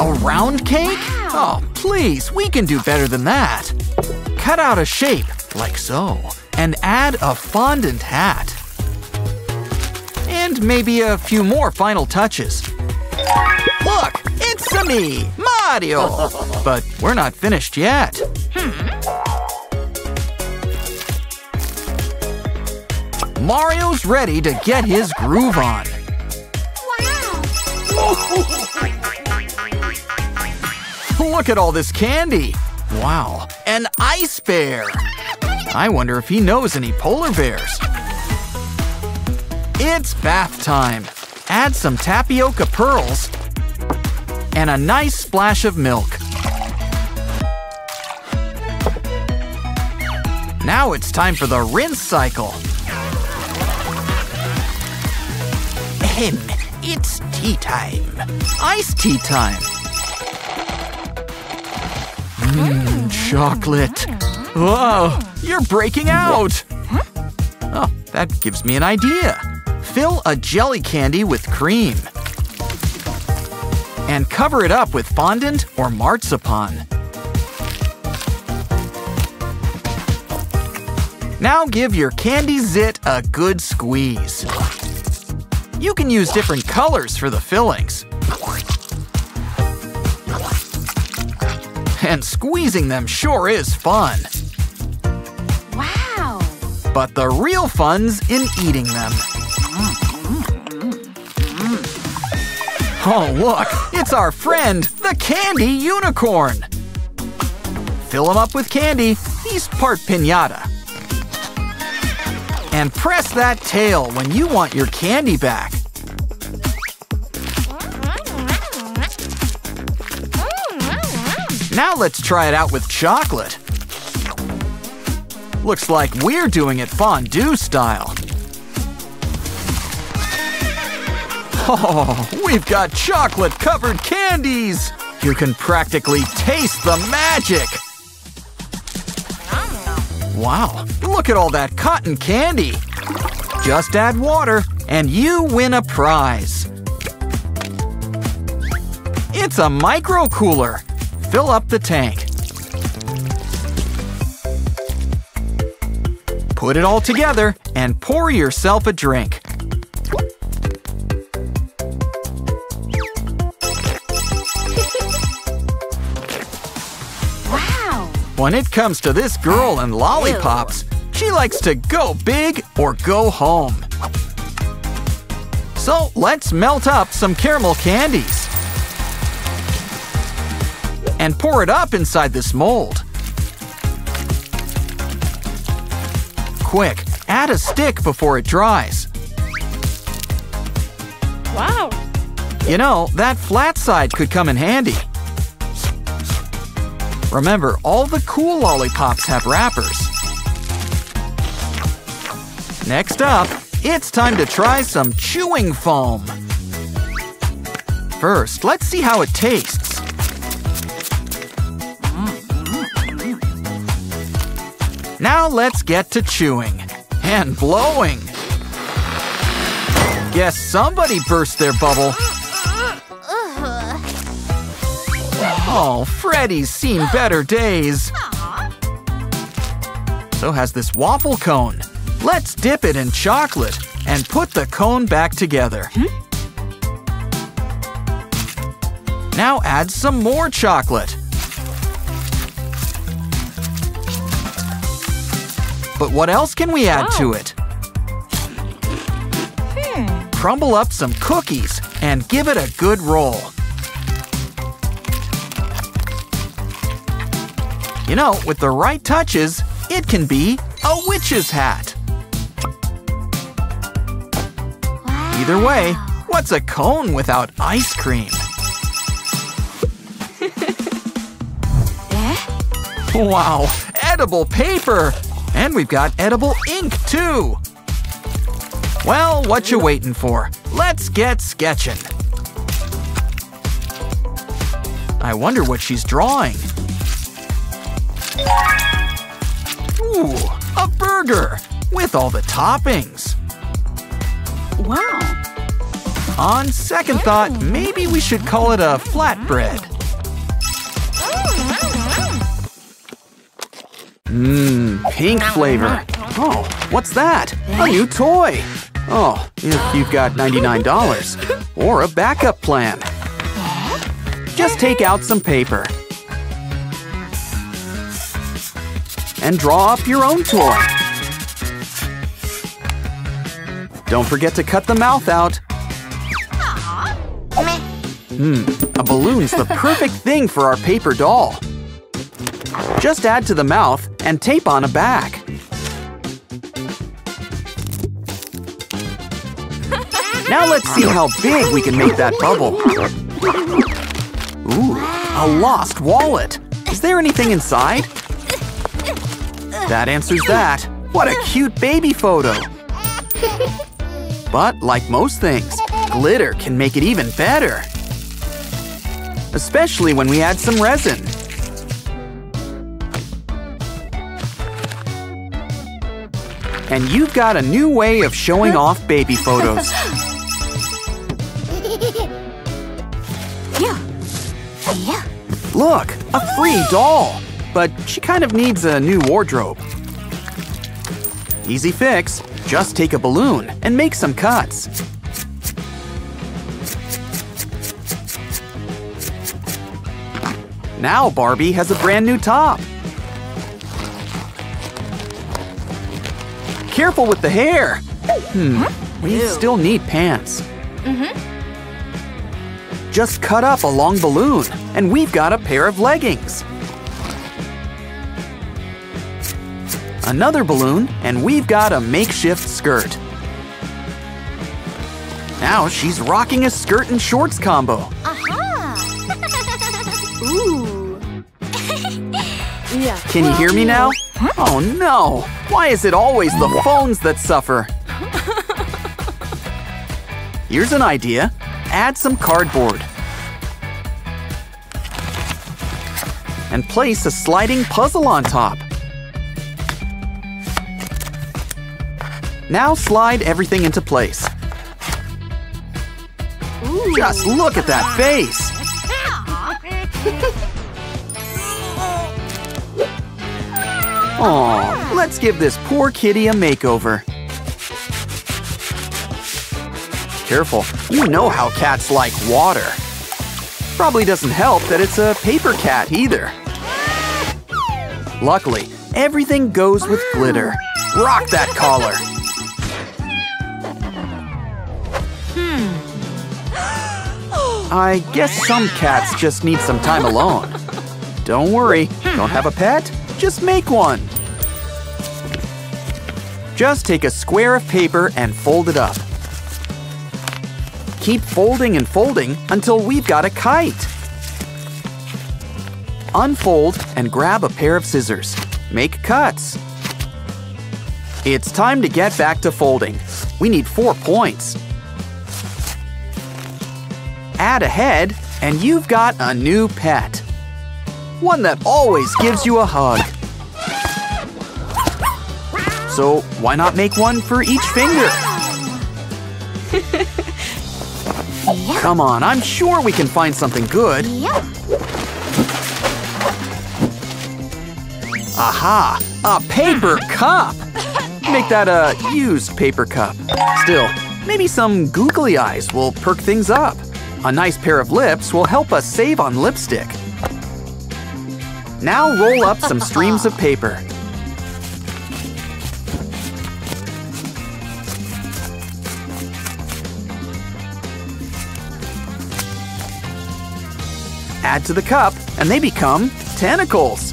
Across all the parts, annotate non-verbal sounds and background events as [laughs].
A round cake? Oh, please, we can do better than that. Cut out a shape, like so, and add a fondant hat. And maybe a few more final touches. Look, it's a me, Mario! [laughs] But we're not finished yet. Hmm. Mario's ready to get his groove on. [laughs] [laughs] Look at all this candy. Wow, an ice bear. I wonder if he knows any polar bears. It's bath time. Add some tapioca pearls and a nice splash of milk. Now it's time for the rinse cycle. Ahem, it's tea time. Ice tea time. Mmm, chocolate. Whoa, you're breaking out. Oh, that gives me an idea. Fill a jelly candy with cream. And cover it up with fondant or marzipan. Now give your candy zit a good squeeze. You can use different colors for the fillings. And squeezing them sure is fun. Wow! But the real fun's in eating them. Oh, look, it's our friend, the candy unicorn. Fill him up with candy. He's part pinata. And press that tail when you want your candy back. Now let's try it out with chocolate. Looks like we're doing it fondue style. Oh, we've got chocolate covered candies! You can practically taste the magic! Wow, look at all that cotton candy! Just add water and you win a prize! It's a micro cooler! Fill up the tank. Put it all together and pour yourself a drink. [laughs] Wow! When it comes to this girl and lollipops, she likes to go big or go home. So let's melt up some caramel candies. And pour it up inside this mold. Quick, add a stick before it dries. Wow! You know, that flat side could come in handy. Remember, all the cool lollipops have wrappers. Next up, it's time to try some chewing foam. First, let's see how it tastes. Now let's get to chewing and blowing. Guess somebody burst their bubble. Oh, Freddy's seen better days. So has this waffle cone. Let's dip it in chocolate and put the cone back together. Now add some more chocolate. But what else can we add to it? Hmm. Crumble up some cookies and give it a good roll. You know, with the right touches, it can be a witch's hat. Either way, what's a cone without ice cream? [laughs] Eh? Wow, edible paper! And we've got edible ink, too! Well, what you waiting for? Let's get sketching. I wonder what she's drawing. Ooh, a burger with all the toppings. Wow! On second thought, maybe we should call it a flatbread. Mmm, pink flavor. Oh, what's that? A new toy. Oh, if you've got $99. Or a backup plan. Just take out some paper. And draw up your own toy. Don't forget to cut the mouth out. Hmm, a balloon's the [laughs] perfect thing for our paper doll. Just add to the mouth and tape on a back. Now let's see how big we can make that bubble. Ooh, a lost wallet. Is there anything inside? That answers that. What a cute baby photo. But like most things, glitter can make it even better. Especially when we add some resin. And you've got a new way of showing off baby photos. [laughs] Look, a free doll! But she kind of needs a new wardrobe. Easy fix. Just take a balloon and make some cuts. Now Barbie has a brand new top. Careful with the hair! Hmm, we still need pants. Mhm. Just cut up a long balloon, and we've got a pair of leggings. Another balloon, and we've got a makeshift skirt. Now she's rocking a skirt and shorts combo. [laughs] Ooh. yeah. [laughs] Can you hear me now? Oh no! Why is it always the phones that suffer? Here's an idea. Add some cardboard. And place a sliding puzzle on top. Now slide everything into place. Just look at that face! [laughs] Aw, let's give this poor kitty a makeover. Careful, you know how cats like water. Probably doesn't help that it's a paper cat either. Luckily, everything goes with glitter. Rock that collar! Hmm. I guess some cats just need some time alone. Don't worry, don't have a pet? Just make one. Just take a square of paper and fold it up. Keep folding and folding until we've got a kite. Unfold and grab a pair of scissors. Make cuts. It's time to get back to folding. We need four points. Add a head, and you've got a new pet. One that always gives you a hug. So why not make one for each finger? [laughs] Come on, I'm sure we can find something good. Aha! A paper [laughs] cup! Make that a used paper cup. Still, maybe some googly eyes will perk things up. A nice pair of lips will help us save on lipstick. Now roll up some [laughs] streams of paper. Add to the cup, and they become tentacles.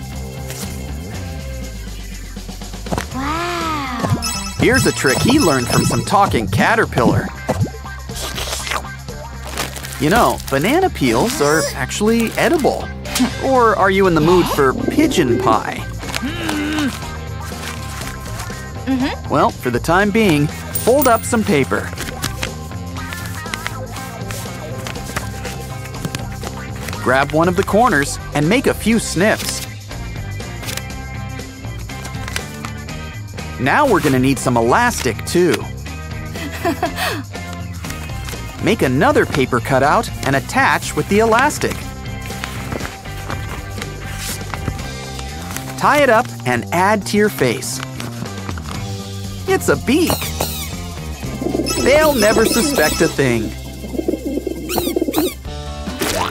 Wow. Here's a trick he learned from some talking caterpillar. You know, banana peels are actually edible. Or are you in the mood for pigeon pie? Mm -hmm. Well, for the time being, fold up some paper. Grab one of the corners and make a few snips. Now we're gonna need some elastic too. [laughs] Make another paper cutout and attach with the elastic. Tie it up and add to your face. It's a beak. They'll never suspect a thing.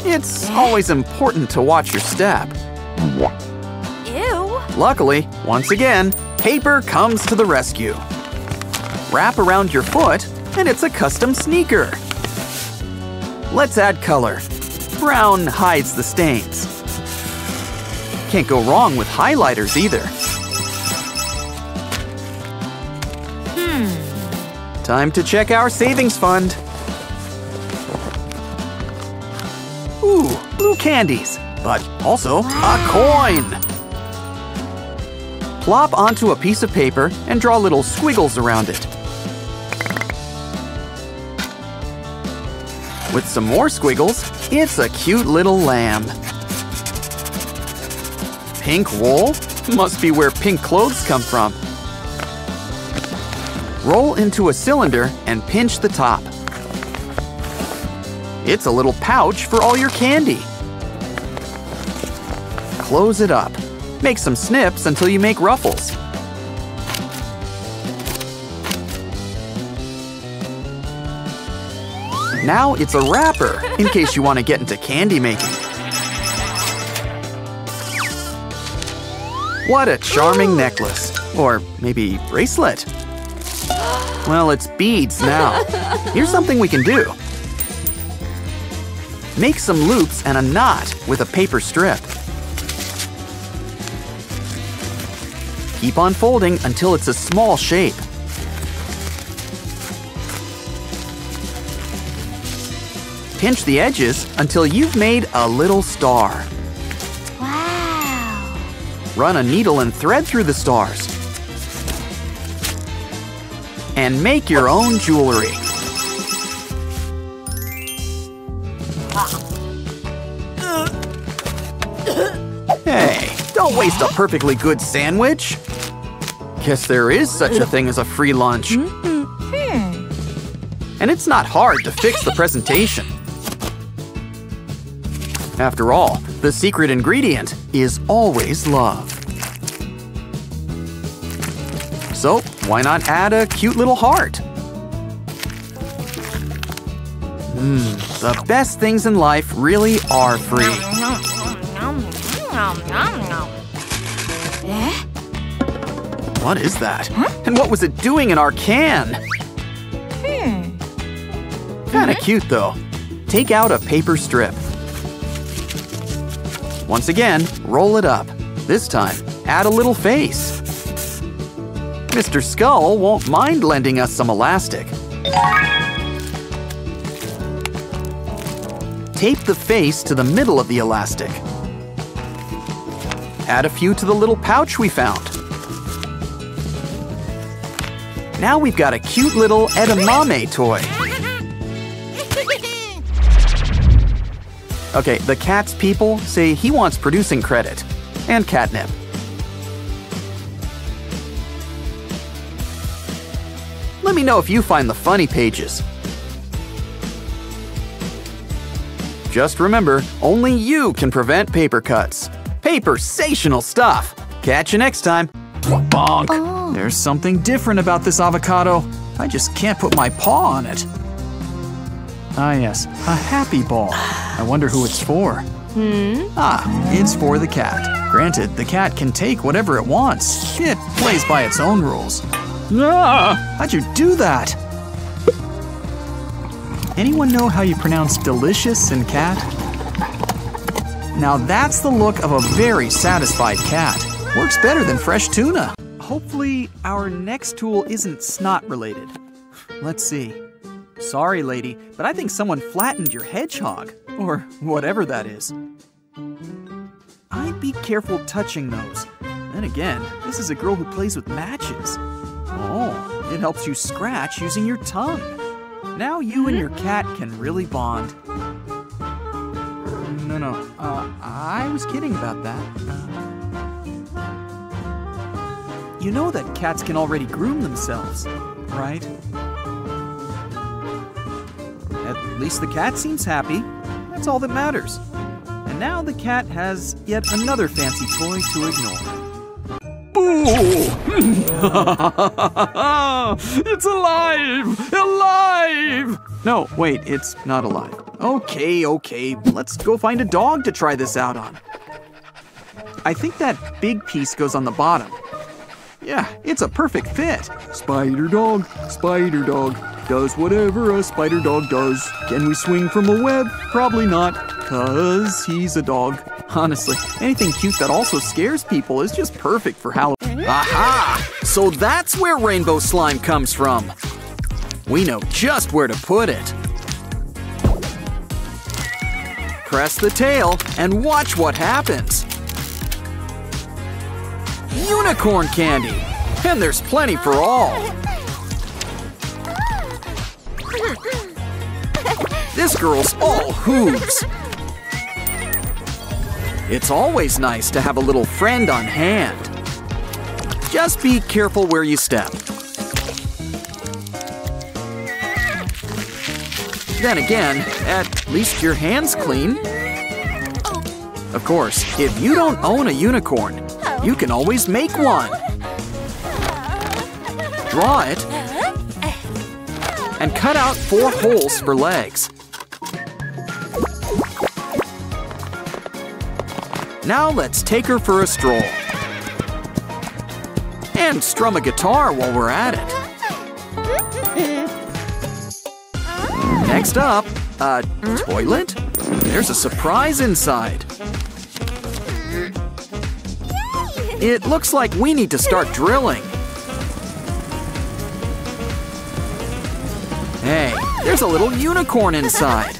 It's always important to watch your step. Ew. Luckily, once again, paper comes to the rescue. Wrap around your foot, and it's a custom sneaker. Let's add color. Brown hides the stains. Can't go wrong with highlighters either. Hmm. Time to check our savings fund. Candies, but also a coin. Plop onto a piece of paper and draw little squiggles around it. With some more squiggles, it's a cute little lamb. Pink wool? Must be where pink clothes come from. Roll into a cylinder and pinch the top. It's a little pouch for all your candy. Close it up. Make some snips until you make ruffles. Now it's a wrapper, in case you want to get into candy making. What a charming necklace. Or maybe bracelet. Well, it's beads now. Here's something we can do. Make some loops and a knot with a paper strip. Keep on folding until it's a small shape. Pinch the edges until you've made a little star. Wow. Run a needle and thread through the stars. And make your own jewelry. Don't a perfectly good sandwich. Guess there is such a thing as a free lunch. And it's not hard to fix the [laughs] presentation. After all, the secret ingredient is always love. So, why not add a cute little heart? Mmm, the best things in life really are free. What is that? And what was it doing in our can? Hmm. Kinda hmm. cute though. Take out a paper strip. Once again, roll it up. This time, add a little face. Mr. Skull won't mind lending us some elastic. Tape the face to the middle of the elastic. Add a few to the little pouch we found. Now we've got a cute little edamame toy. Okay, the cat's people say he wants producing credit. And catnip. Let me know if you find the funny pages. Just remember, only you can prevent paper cuts. Paper-sational stuff! Catch you next time. Bonk! Oh. There's something different about this avocado. I just can't put my paw on it. Ah yes, a happy ball. I wonder who it's for. Hmm? Ah, it's for the cat. Granted, the cat can take whatever it wants. It plays by its own rules. Ah, how'd you do that? Anyone know how you pronounce delicious in cat? Now that's the look of a very satisfied cat. Works better than fresh tuna. Hopefully, our next tool isn't snot related. Let's see. Sorry, lady, but I think someone flattened your hedgehog, or whatever that is. I'd be careful touching those. Then again, this is a girl who plays with matches. Oh, it helps you scratch using your tongue. Now you and your cat can really bond. No, no, uh, I was kidding about that. You know that cats can already groom themselves, right? At least the cat seems happy. That's all that matters. And now the cat has yet another fancy toy to ignore. [laughs] It's alive! Alive! No, wait, it's not alive. Okay, okay, let's go find a dog to try this out on. I think that big piece goes on the bottom. Yeah, it's a perfect fit. Spider dog, spider dog, does whatever a spider dog does. Can we swing from a web? Probably not, cause he's a dog. Honestly, anything cute that also scares people is just perfect for Halloween. Aha! So that's where rainbow slime comes from. We know just where to put it. Press the tail and watch what happens. Unicorn candy! And there's plenty for all. This girl's all hooves. It's always nice to have a little friend on hand. Just be careful where you step. Then again, at least your hand's clean. Of course, if you don't own a unicorn, you can always make one. Draw it and cut out four holes for legs. Now let's take her for a stroll. And strum a guitar while we're at it. Next up, a toilet? There's a surprise inside. It looks like we need to start drilling. Hey, there's a little unicorn inside.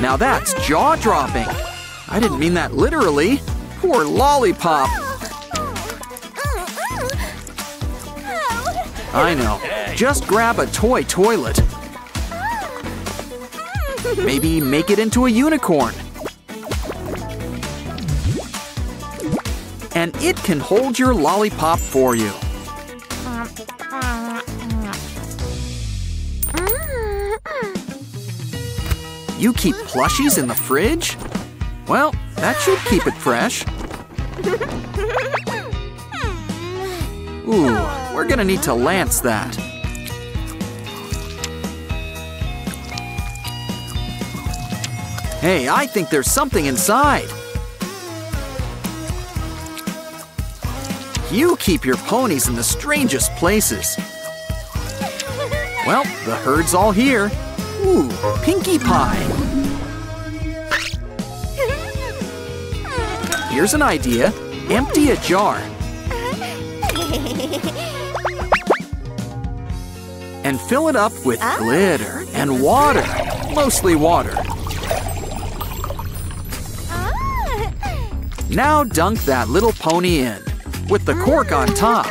Now that's jaw-dropping. I didn't mean that literally. Poor lollipop. I know. Just grab a toy toilet. Maybe make it into a unicorn. And it can hold your lollipop for you. You keep plushies in the fridge? Well, that should keep it fresh. Ooh, we're gonna need to lance that. Hey, I think there's something inside. You keep your ponies in the strangest places. Well, the herd's all here. Ooh, Pinkie Pie. Here's an idea. Empty a jar. And fill it up with ah. glitter and water. Mostly water. Ah. Now dunk that little pony in, with the cork on top,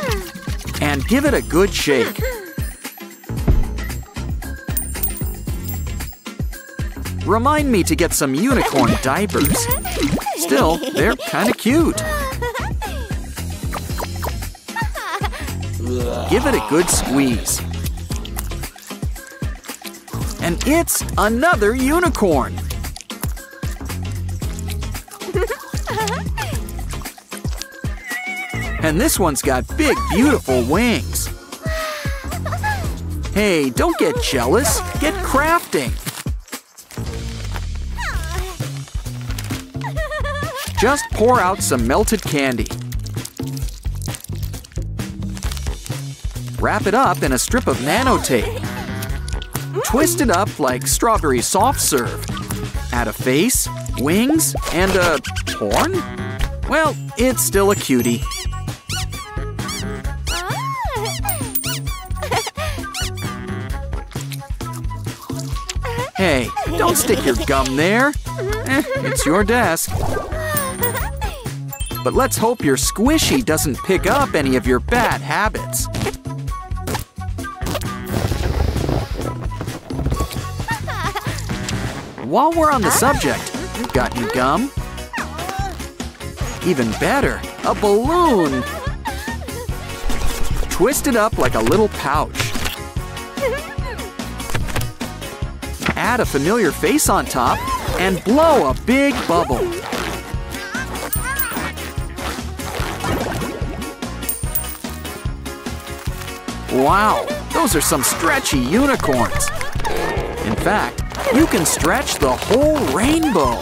and give it a good shake. Remind me to get some unicorn diapers. Still, they're kinda cute. Give it a good squeeze. And it's another unicorn. And this one's got big, beautiful wings. Hey, don't get jealous. Get crafting. Just pour out some melted candy. Wrap it up in a strip of nanotape. Twist it up like strawberry soft serve. Add a face, wings, and a horn? Well, it's still a cutie. Hey, don't stick your gum there. Eh, it's your desk. But let's hope your squishy doesn't pick up any of your bad habits. While we're on the subject, got any gum? Even better, a balloon! Twist it up like a little pouch. add a familiar face on top and blow a big bubble. Wow, those are some stretchy unicorns. In fact, you can stretch the whole rainbow.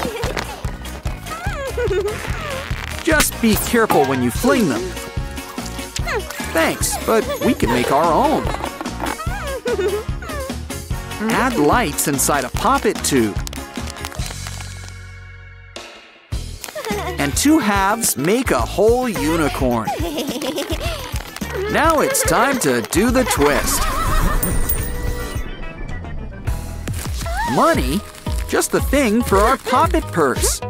Just be careful when you fling them. Thanks, but we can make our own. Add lights inside a pop it tube. And two halves make a whole unicorn. Now it's time to do the twist. Money? Just the thing for our pop it purse.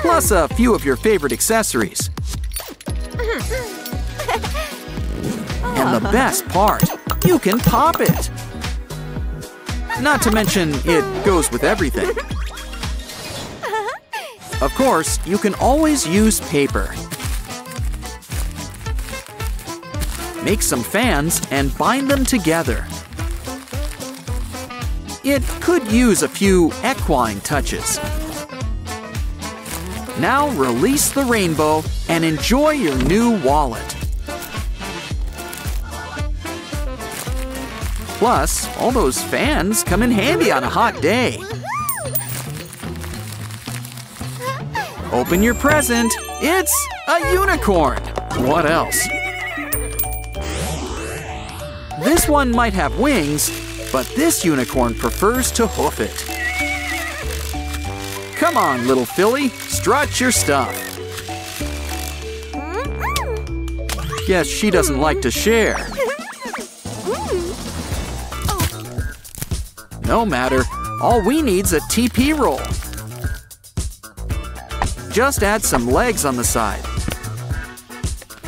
Plus a few of your favorite accessories. And the best part, you can pop it. Not to mention, it goes with everything. Of course, you can always use paper. Make some fans and bind them together. It could use a few equine touches. Now release the rainbow and enjoy your new wallet. Plus, all those fans come in handy on a hot day. Open your present. It's a unicorn. What else? This one might have wings, but this unicorn prefers to hoof it. Come on, little filly, strut your stuff. Guess she doesn't like to share. No matter, all we need's a TP roll. Just add some legs on the side.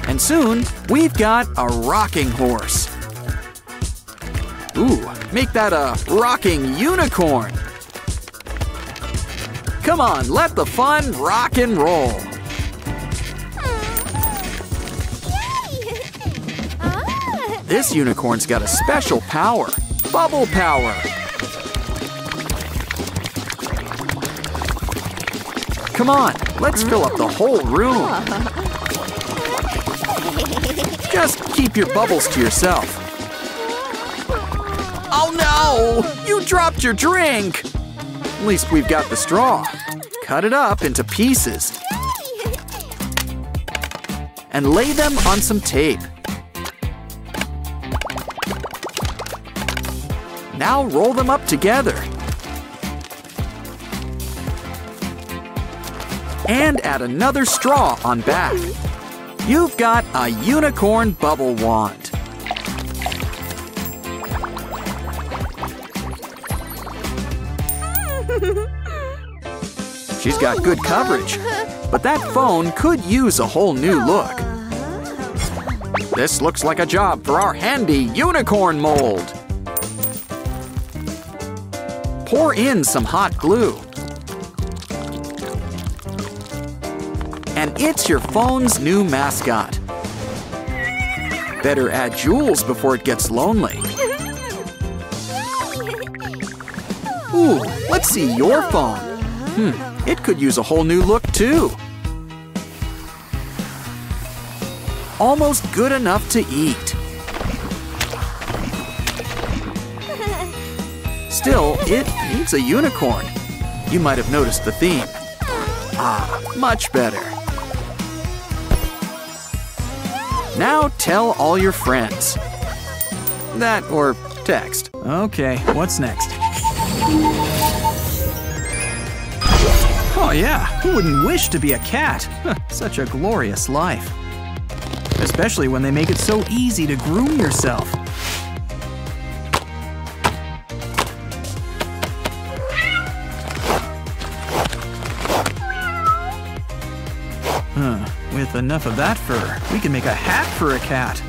And soon, we've got a rocking horse. Ooh, make that a rocking unicorn. Come on, let the fun rock and roll. [laughs] Ah. This unicorn's got a special power, bubble power. Come on, let's fill up the whole room. Just keep your bubbles to yourself. Oh no! You dropped your drink! At least we've got the straw. Cut it up into pieces. And lay them on some tape. Now roll them up together. And add another straw on back. You've got a unicorn bubble wand. [laughs] She's got good coverage, but that phone could use a whole new look. This looks like a job for our handy unicorn mold. Pour in some hot glue. And it's your phone's new mascot. Better add jewels before it gets lonely. Ooh, let's see your phone. Hmm, it could use a whole new look too. Almost good enough to eat. Still, it needs a unicorn. You might have noticed the theme. Ah, much better. Now tell all your friends. That or text. Okay, what's next? Oh yeah, who wouldn't wish to be a cat? Such a glorious life. Especially when they make it so easy to groom yourself. Enough of that fur, we can make a hat for a cat.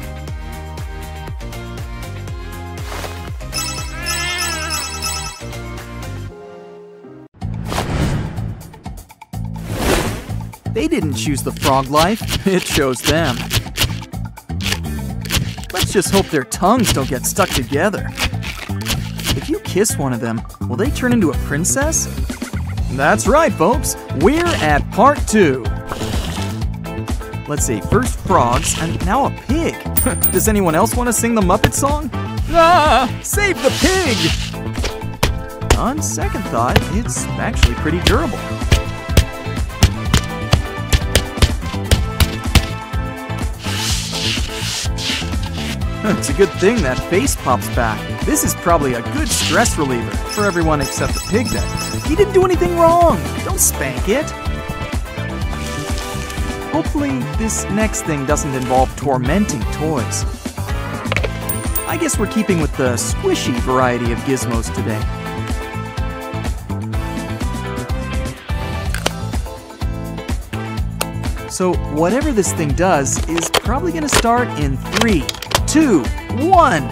They didn't choose the frog life, [laughs] it chose them. Let's just hope their tongues don't get stuck together. If you kiss one of them, will they turn into a princess? That's right, folks. We're at part two. Let's see, first frogs, and now a pig. [laughs] Does anyone else want to sing the Muppet song? Ah! Save the pig! On second thought, it's actually pretty durable. It's a good thing that face pops back. This is probably a good stress reliever for everyone except the pig that he didn't do anything wrong. Don't spank it. Hopefully, this next thing doesn't involve tormenting toys. I guess we're keeping with the squishy variety of gizmos today. So, whatever this thing does is probably gonna start in three, two, one.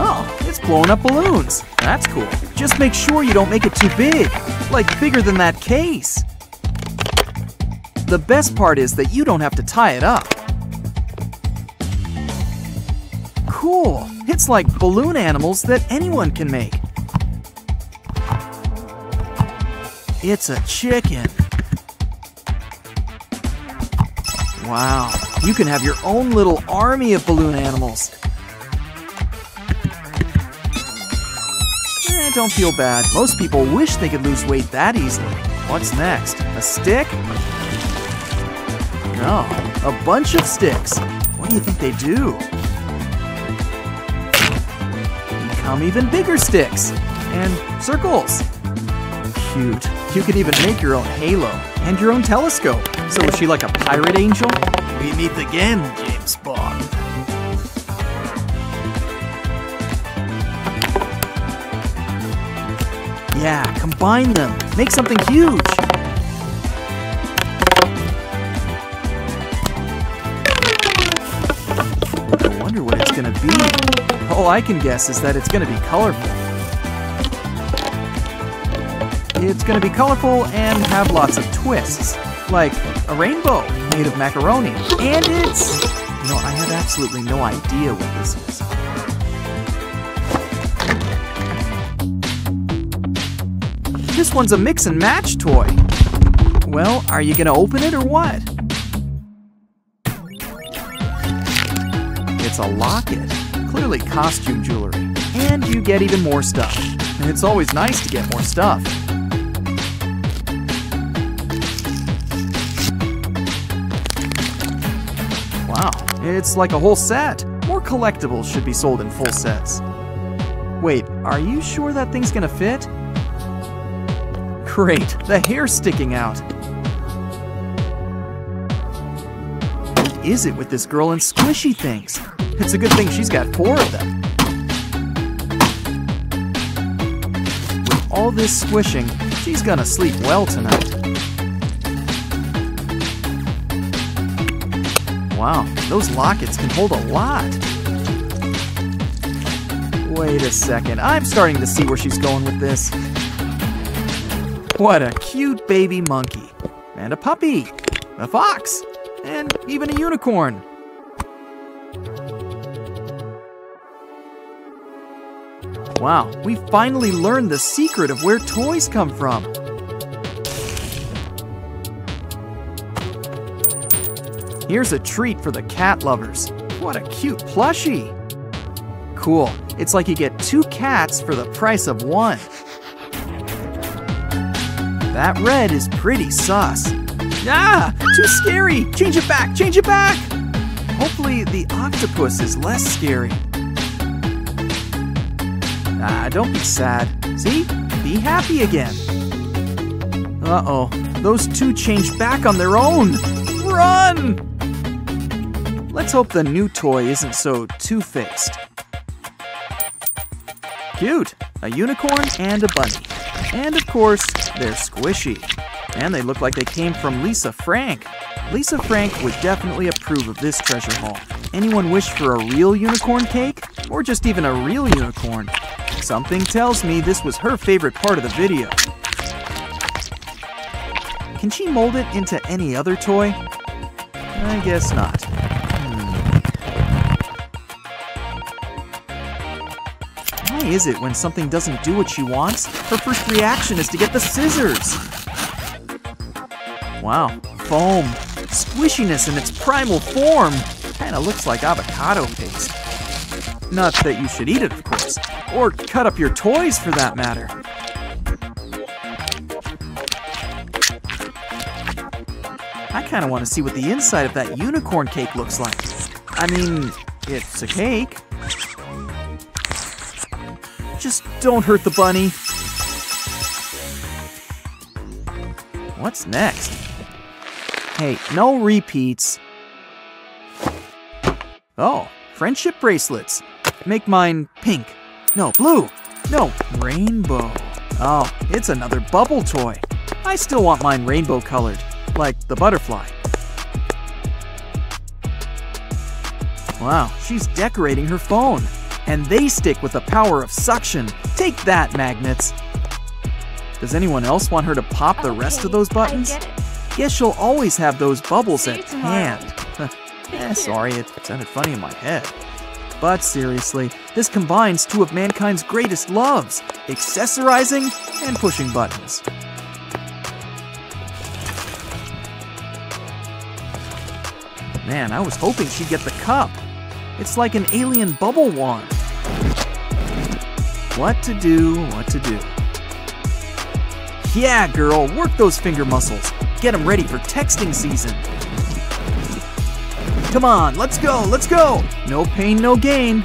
Oh, it's blowing up balloons. That's cool. Just make sure you don't make it too big, like bigger than that case. The best part is that you don't have to tie it up. Cool. It's like balloon animals that anyone can make. It's a chicken. Wow, you can have your own little army of balloon animals. Eh, don't feel bad. Most people wish they could lose weight that easily. What's next? A stick? No, a bunch of sticks. What do you think they do? Become even bigger sticks. And circles. Cute. You could even make your own halo and your own telescope. So is she like a pirate angel? We meet again, James Bond. Yeah, combine them. Make something huge. All I can guess is that it's gonna be colorful. It's gonna be colorful and have lots of twists, like a rainbow made of macaroni. And it's. You know, I have absolutely no idea what this is. This one's a mix and match toy. Well, are you gonna open it or what? It's a locket, clearly costume jewelry. And you get even more stuff. And It's always nice to get more stuff. Wow, it's like a whole set. More collectibles should be sold in full sets. Wait, are you sure that thing's gonna fit? Great, the hair's sticking out. What is it with this girl and squishy things? It's a good thing she's got four of them. With all this squishing, she's gonna sleep well tonight. Wow, those lockets can hold a lot. Wait a second, I'm starting to see where she's going with this. What a cute baby monkey. And a puppy. A fox. And even a unicorn. Wow, we finally learned the secret of where toys come from. Here's a treat for the cat lovers. What a cute plushie. Cool, it's like you get two cats for the price of one. That red is pretty sus. Ah, too scary. Change it back, change it back. Hopefully the octopus is less scary. Ah, don't be sad. See? Be happy again. Uh-oh, those two changed back on their own. Run! Let's hope the new toy isn't so two-faced. Cute, a unicorn and a bunny. And of course, they're squishy. And they look like they came from Lisa Frank. Lisa Frank would definitely approve of this treasure haul. Anyone wish for a real unicorn cake? Or just even a real unicorn? Something tells me this was her favorite part of the video. Can she mold it into any other toy? I guess not. Hmm. Why is it when something doesn't do what she wants, her first reaction is to get the scissors? Wow, foam. Squishiness in its primal form. Kinda looks like avocado paste. Not that you should eat it, of course. Or cut up your toys for that matter. I kinda wanna see what the inside of that unicorn cake looks like. I mean, it's a cake. Just don't hurt the bunny. What's next? Hey, no repeats. Oh, friendship bracelets. Make mine pink. No, blue. No, rainbow. Oh, it's another bubble toy. I still want mine rainbow colored, like the butterfly. Wow, she's decorating her phone. And they stick with the power of suction. Take that, magnets. Does anyone else want her to pop the rest of those buttons? Guess she'll always have those bubbles at hand. [laughs] eh, sorry, it sounded funny in my head. But seriously, this combines two of mankind's greatest loves accessorizing and pushing buttons. Man, I was hoping she'd get the cup. It's like an alien bubble wand. What to do, what to do. Yeah, girl, work those finger muscles. Get them ready for texting season. Come on, let's go, let's go. No pain, no gain.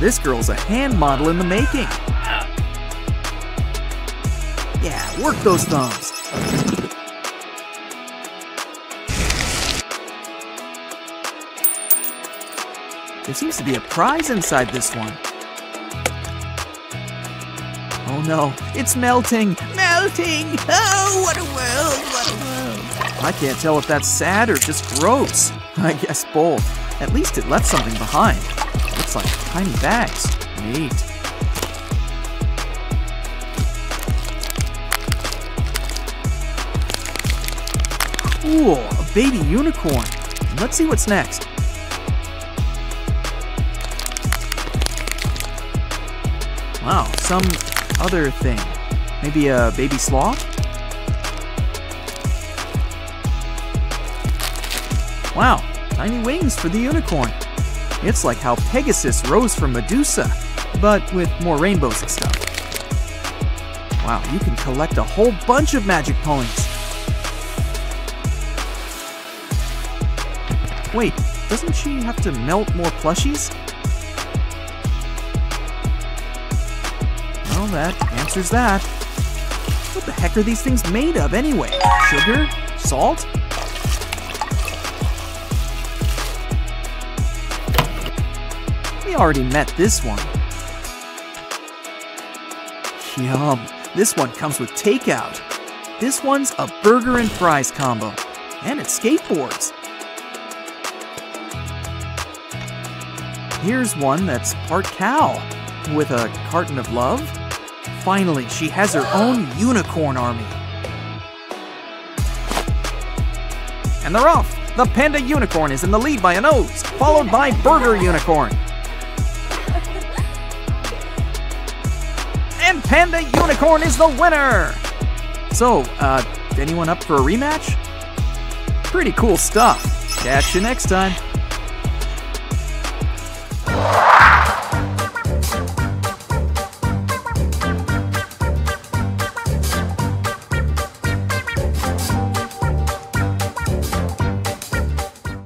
This girl's a hand model in the making. Yeah, work those thumbs. There seems to be a prize inside this one. Oh no, it's melting! Melting! Oh, what a world! I can't tell if that's sad or just gross. I guess both. At least it left something behind. Looks like tiny bags. Neat. Cool, a baby unicorn. Let's see what's next. Wow, some other thing. Maybe a baby sloth? Wow, tiny wings for the unicorn. It's like how Pegasus rose from Medusa, but with more rainbows and stuff. Wow, you can collect a whole bunch of magic ponies. Wait, doesn't she have to melt more plushies? Well, that answers that. What the heck are these things made of anyway? Sugar? Salt? Already met this one. Yum. This one comes with takeout. This one's a burger and fries combo. And it skateboards. Here's one that's part cow with a carton of love. Finally, she has her own unicorn army. And they're off! The panda unicorn is in the lead by a nose, followed by burger unicorn. Panda unicorn is the winner! So, uh, anyone up for a rematch? Pretty cool stuff. Catch you next time.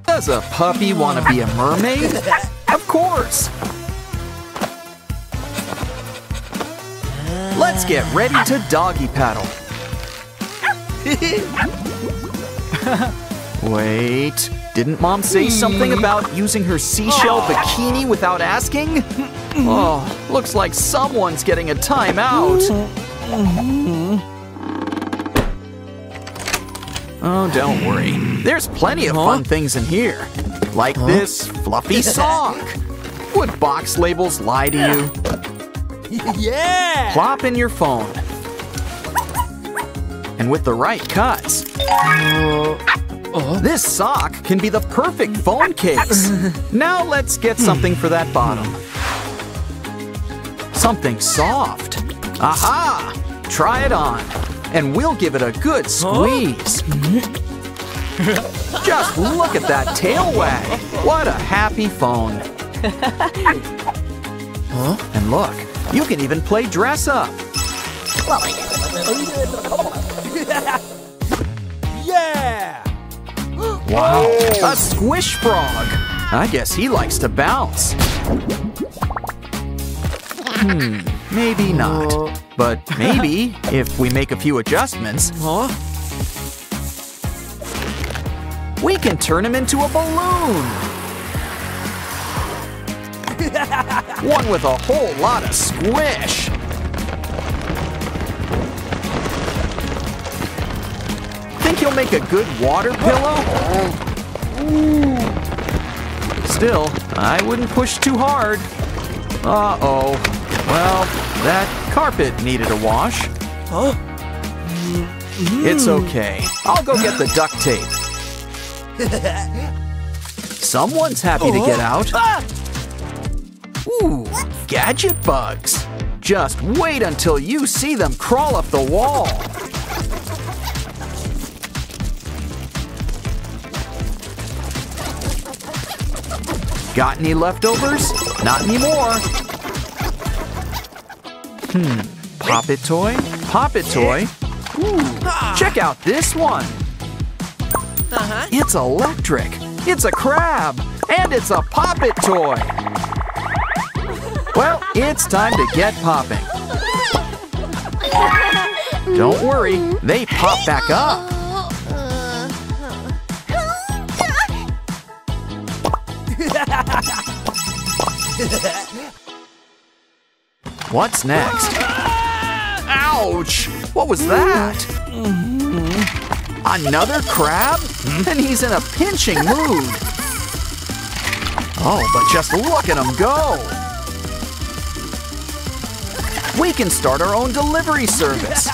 Does a puppy want to be a mermaid? [laughs] Of course! Let's get ready to doggy paddle. Wait, didn't mom say something about using her seashell bikini without asking? Oh, looks like someone's getting a timeout. Oh, don't worry. There's plenty of fun things in here. Like this fluffy sock. Would box labels lie to you? [laughs] Yeah! Plop in your phone. And with the right cuts, uh-huh. this sock can be the perfect phone case. [laughs] now let's get something for that bottom. Something soft. Aha! Try it on. and we'll give it a good squeeze. [laughs] Just look at that tail wag. What a happy phone. huh? And look, you can even play dress up. Yeah! Wow, a squish frog. I guess he likes to bounce. Hmm, maybe not. But maybe [laughs] if we make a few adjustments, Huh? we can turn him into a balloon. One with a whole lot of squish. Think he'll make a good water pillow? Still, I wouldn't push too hard. Uh-oh. Well, that carpet needed a wash. Huh? It's okay. I'll go get the duct tape. [laughs] Someone's happy to get out. Ah! Ooh, gadget bugs. Just wait until you see them crawl up the wall. Got any leftovers? Not anymore. Hmm, pop it toy? Pop it toy? Ooh, check out this one. Uh-huh. It's electric. It's a crab. And it's a pop it toy. Well, it's time to get popping. Don't worry, they pop back up. What's next? Ouch! What was that? Another crab? And he's in a pinching mood. Oh, but just look at him go! We can start our own delivery service.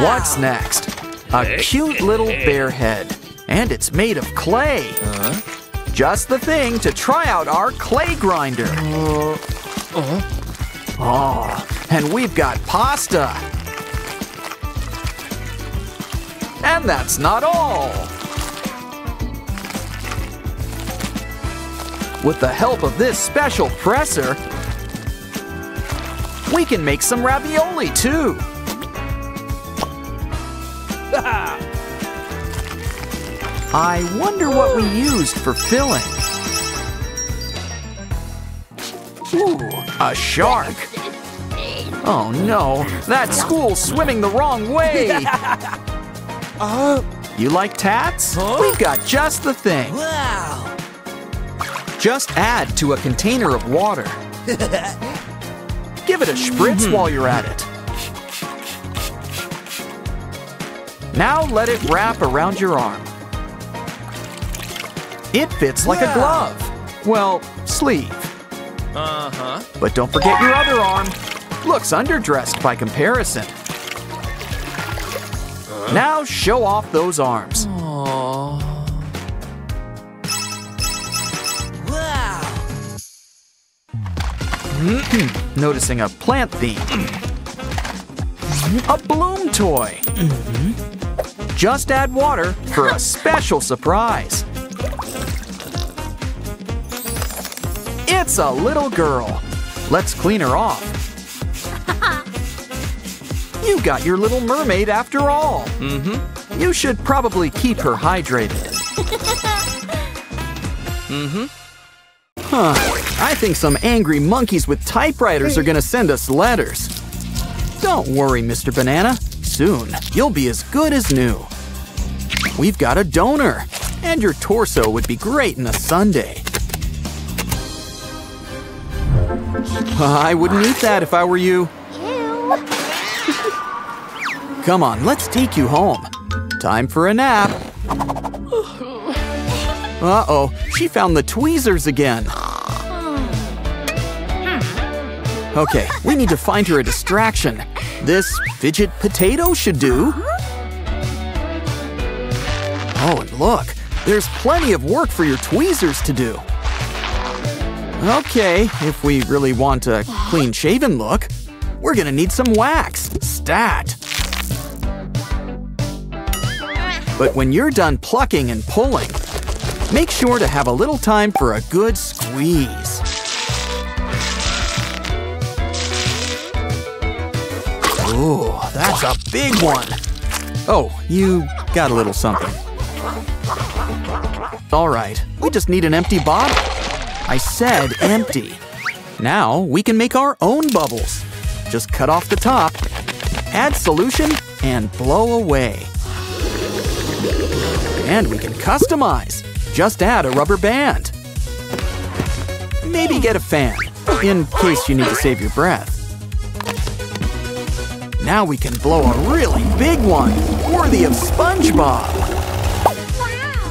What's next? A cute little bear head. And it's made of clay. Uh-huh. Just the thing to try out our clay grinder. Oh, and we've got pasta. And that's not all. With the help of this special presser, we can make some ravioli too. [laughs] I wonder what we used for filling. Ooh, a shark. Oh no, that school's swimming the wrong way. Uh, [laughs] You like tats? Huh? We've got just the thing. wow! Just add to a container of water. Give it a spritz while you're at it. Now let it wrap around your arm. It fits like a glove. Well, sleeve. Uh-huh. But don't forget your other arm. Looks underdressed by comparison. Now show off those arms. Noticing a plant theme. A bloom toy. Just add water for a special surprise. It's a little girl. Let's clean her off. [laughs] You got your little mermaid after all. Mm-hmm. You should probably keep her hydrated. [laughs] Mm-hmm. Huh. I think some angry monkeys with typewriters are gonna send us letters. Don't worry, Mr. Banana. Soon, you'll be as good as new. We've got a donor, and your torso would be great in a sundae. I wouldn't eat that if I were you. Come on, let's take you home. Time for a nap. [laughs] Uh-oh, she found the tweezers again. Okay, we need to find her a distraction. This fidget potato should do. Oh, and look, there's plenty of work for your tweezers to do. Okay, if we really want a clean shaven look, we're gonna need some wax. Stat. But when you're done plucking and pulling, make sure to have a little time for a good squeeze. Ooh, that's a big one. Oh, you got a little something. All right, we just need an empty bottle. I said empty. Now we can make our own bubbles. Just cut off the top, add solution, and blow away. And we can customize. Just add a rubber band. Maybe get a fan, in case you need to save your breath. Now we can blow a really big one, worthy of SpongeBob.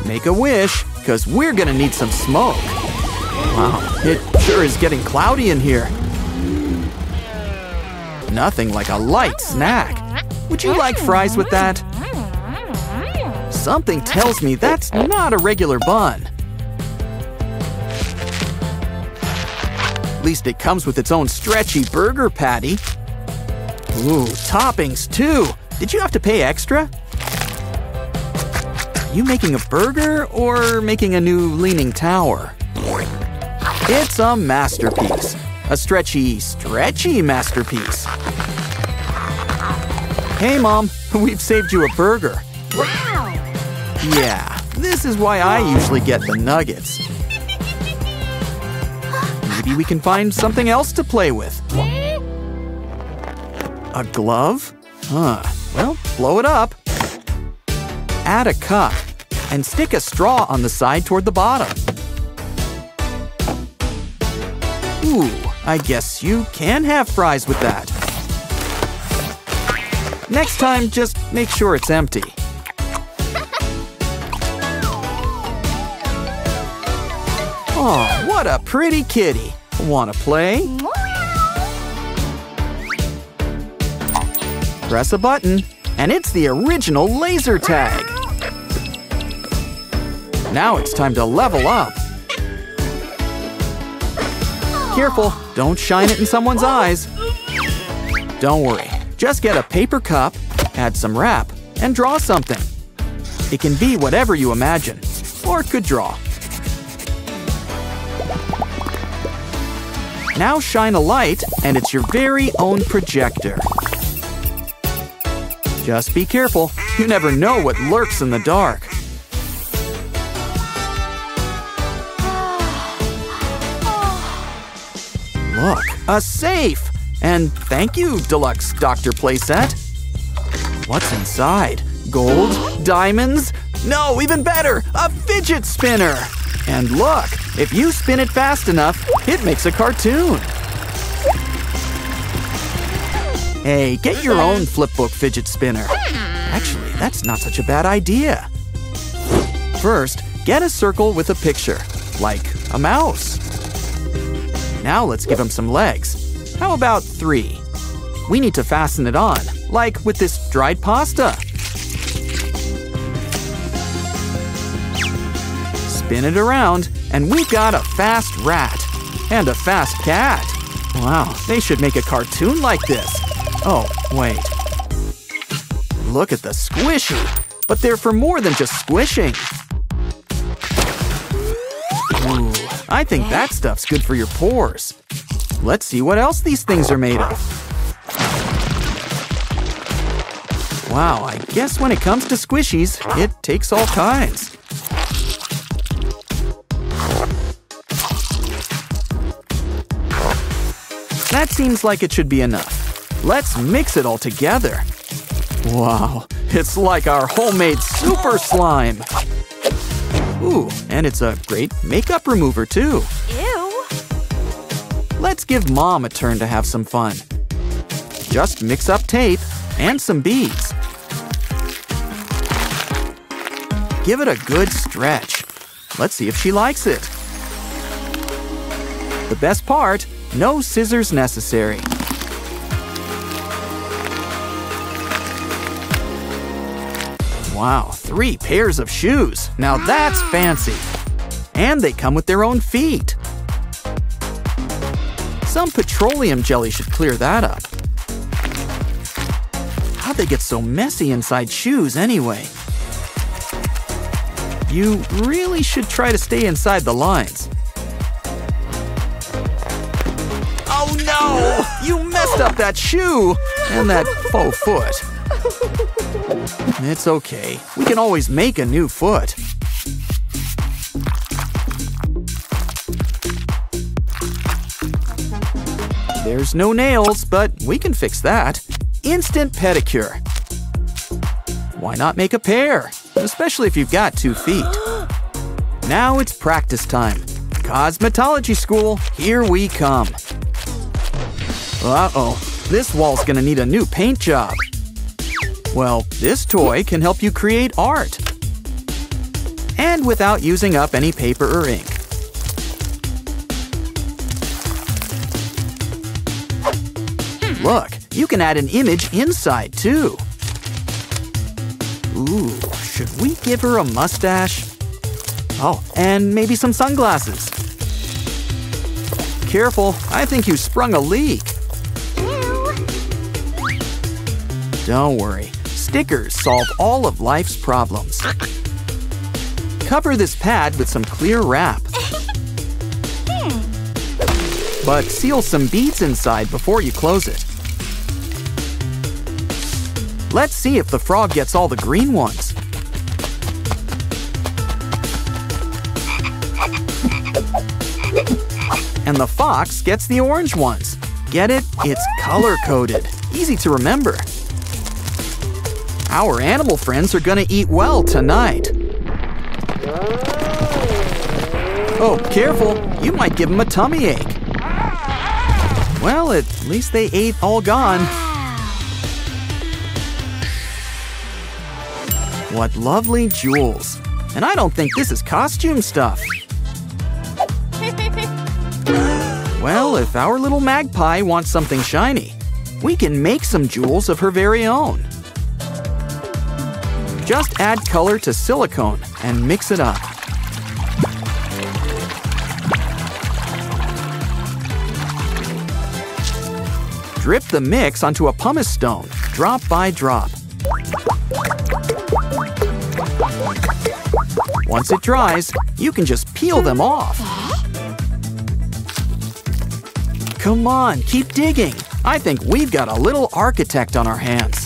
Make a wish, because we're gonna need some smoke. Wow, it sure is getting cloudy in here. Nothing like a light snack. Would you like fries with that? Something tells me that's not a regular bun. At least it comes with its own stretchy burger patty. Ooh, toppings too. Did you have to pay extra? Are you making a burger or making a new leaning tower? It's a masterpiece. A stretchy, stretchy masterpiece. Hey, Mom, [laughs] we've saved you a burger. Wow! Yeah, this is why I usually get the nuggets. [laughs] Maybe we can find something else to play with. A glove? Huh. Well, blow it up. Add a cup and stick a straw on the side toward the bottom. Ooh, I guess you can have fries with that. Next time, just make sure it's empty. Oh, what a pretty kitty. Wanna play? Press a button, and it's the original laser tag. Now it's time to level up. Careful, don't shine it in someone's eyes. Don't worry, just get a paper cup, add some wrap, and draw something. It can be whatever you imagine, or it could draw. Now shine a light, and it's your very own projector. Just be careful, you never know what lurks in the dark. Look, a safe! And thank you, Deluxe Doctor Playset. What's inside? Gold? Diamonds? No, even better, a fidget spinner! And look, if you spin it fast enough, it makes a cartoon. Hey, get your own flipbook fidget spinner. Actually, that's not such a bad idea. First, get a circle with a picture, like a mouse. Now let's give him some legs. How about three? We need to fasten it on, like with this dried pasta. Spin it around, and we've got a fast rat and a fast cat. Wow, they should make a cartoon like this. Oh, wait. Look at the squishy, but they're for more than just squishing. Ooh, I think that stuff's good for your pores. Let's see what else these things are made of. Wow, I guess when it comes to squishies, it takes all kinds. That seems like it should be enough. Let's mix it all together. Wow, it's like our homemade super slime. Ooh, and it's a great makeup remover too. Ew! Let's give mom a turn to have some fun. Just mix up tape and some beads. Give it a good stretch. Let's see if she likes it. The best part, no scissors necessary. Wow, three pairs of shoes. Now that's ah. fancy. And they come with their own feet. Some petroleum jelly should clear that up. How'd they get so messy inside shoes anyway? You really should try to stay inside the lines. Oh no! You messed up that shoe! And that faux foot. It's okay. We can always make a new foot. There's no nails, but we can fix that. Instant pedicure. Why not make a pair? Especially if you've got two feet. [gasps] Now it's practice time. Cosmetology school, here we come. Uh-oh, this wall's gonna need a new paint job. Well, this toy can help you create art. And without using up any paper or ink. Look, you can add an image inside too. Ooh, should we give her a mustache? Oh, and maybe some sunglasses. Careful, I think you sprung a leak. Don't worry, stickers solve all of life's problems. Cover this pad with some clear wrap. But seal some beads inside before you close it. Let's see if the frog gets all the green ones. And the fox gets the orange ones. Get it? It's color-coded. Easy to remember. Our animal friends are gonna eat well tonight. Oh, careful. You might give them a tummy ache. Well, at least they ate all gone. What lovely jewels. And I don't think this is costume stuff. Well, if our little magpie wants something shiny, we can make some jewels of her very own. Just add color to silicone and mix it up. Drip the mix onto a pumice stone, drop by drop. Once it dries, you can just peel them off. Come on, keep digging. I think we've got a little architect on our hands.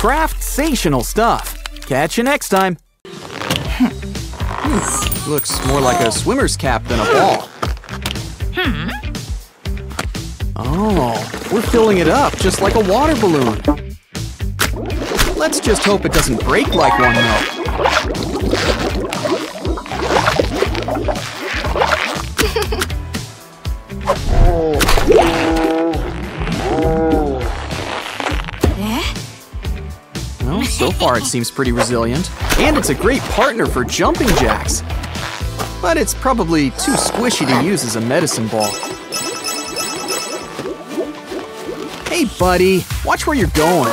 Craft-sational stuff. Catch you next time. Hmm. Looks more like a swimmer's cap than a ball. Oh, we're filling it up just like a water balloon. Let's just hope it doesn't break like one though. Well, [laughs] so far it seems pretty resilient. And it's a great partner for jumping jacks. But it's probably too squishy to use as a medicine ball. Hey, buddy, watch where you're going.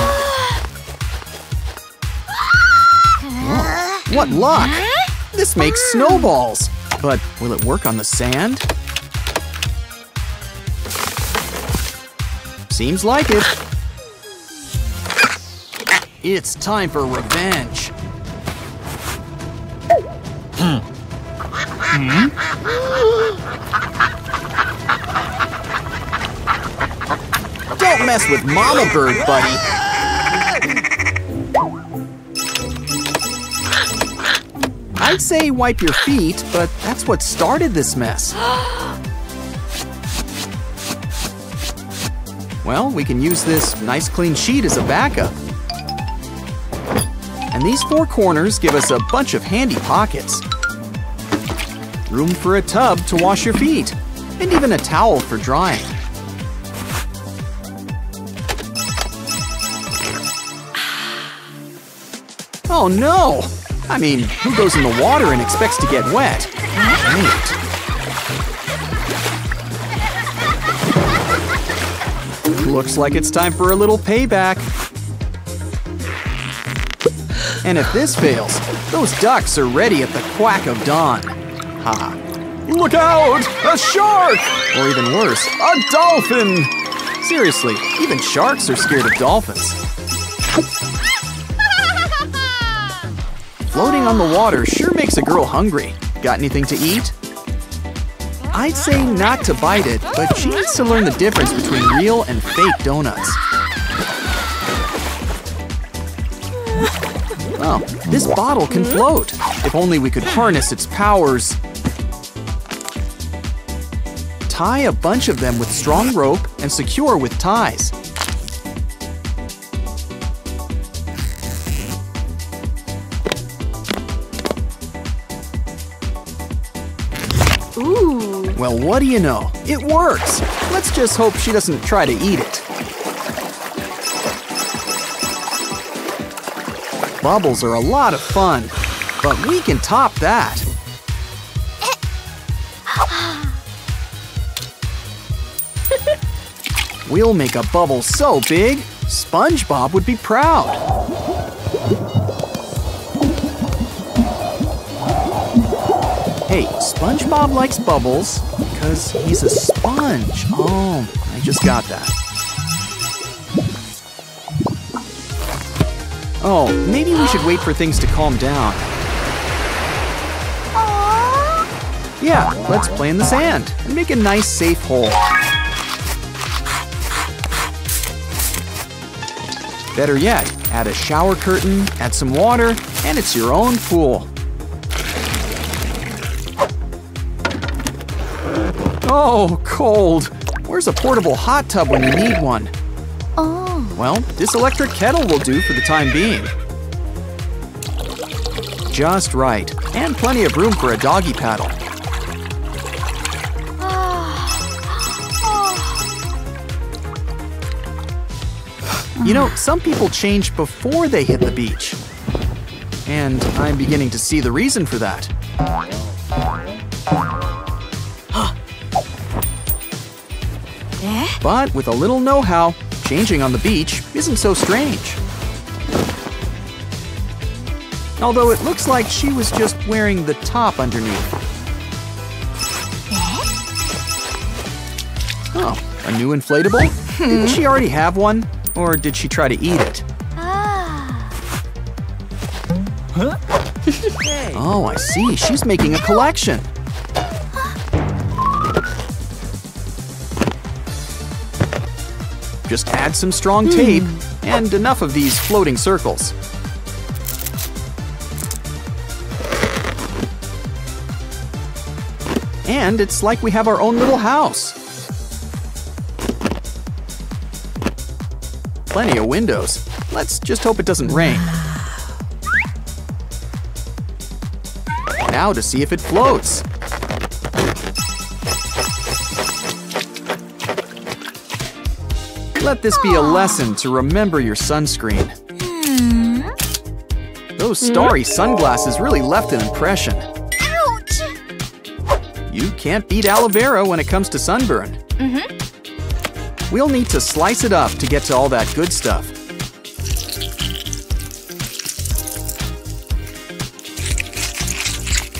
Hmm, what luck! This makes snowballs. But will it work on the sand? Seems like it. It's time for revenge. Hmm? Don't mess with Mama Bird, buddy. I'd say wipe your feet, but that's what started this mess. Well, we can use this nice clean sheet as a backup. And these four corners give us a bunch of handy pockets. Room for a tub to wash your feet, and even a towel for drying. Oh no! I mean, who goes in the water and expects to get wet? Looks like it's time for a little payback. And if this fails, those ducks are ready at the quack of dawn. Ha. Look out! A shark! Or even worse, a dolphin! Seriously, even sharks are scared of dolphins. Floating on the water sure makes a girl hungry. Got anything to eat? I'd say not to bite it, but she needs to learn the difference between real and fake donuts. Oh, this bottle can float. If only we could harness its powers. Tie a bunch of them with strong rope and secure with ties. Ooh. Well, what do you know? It works! Let's just hope she doesn't try to eat it. Bubbles are a lot of fun, but we can top that. [laughs] We'll make a bubble so big, SpongeBob would be proud. Hey, SpongeBob likes bubbles because he's a sponge. Oh, I just got that. Oh, maybe we should wait for things to calm down. Yeah, let's play in the sand and make a nice safe hole. Better yet, add a shower curtain, add some water, and it's your own pool. Oh, cold. Where's a portable hot tub when you need one? Oh. Well, this electric kettle will do for the time being. Just right, and plenty of room for a doggy paddle. You know, some people change before they hit the beach. And I'm beginning to see the reason for that. [gasps] Eh? But with a little know how, changing on the beach isn't so strange. Although it looks like she was just wearing the top underneath. Oh, a new inflatable? Didn't she already have one? Or did she try to eat it? Ah. Oh, I see. She's making a collection. Just add some strong hmm. tape and enough of these floating circles. And it's like we have our own little house. Plenty of windows. Let's just hope it doesn't rain. Now to see if it floats. Let this be a lesson to remember your sunscreen. Those starry sunglasses really left an impression. Ouch! You can't beat aloe vera when it comes to sunburn. We'll need to slice it up to get to all that good stuff.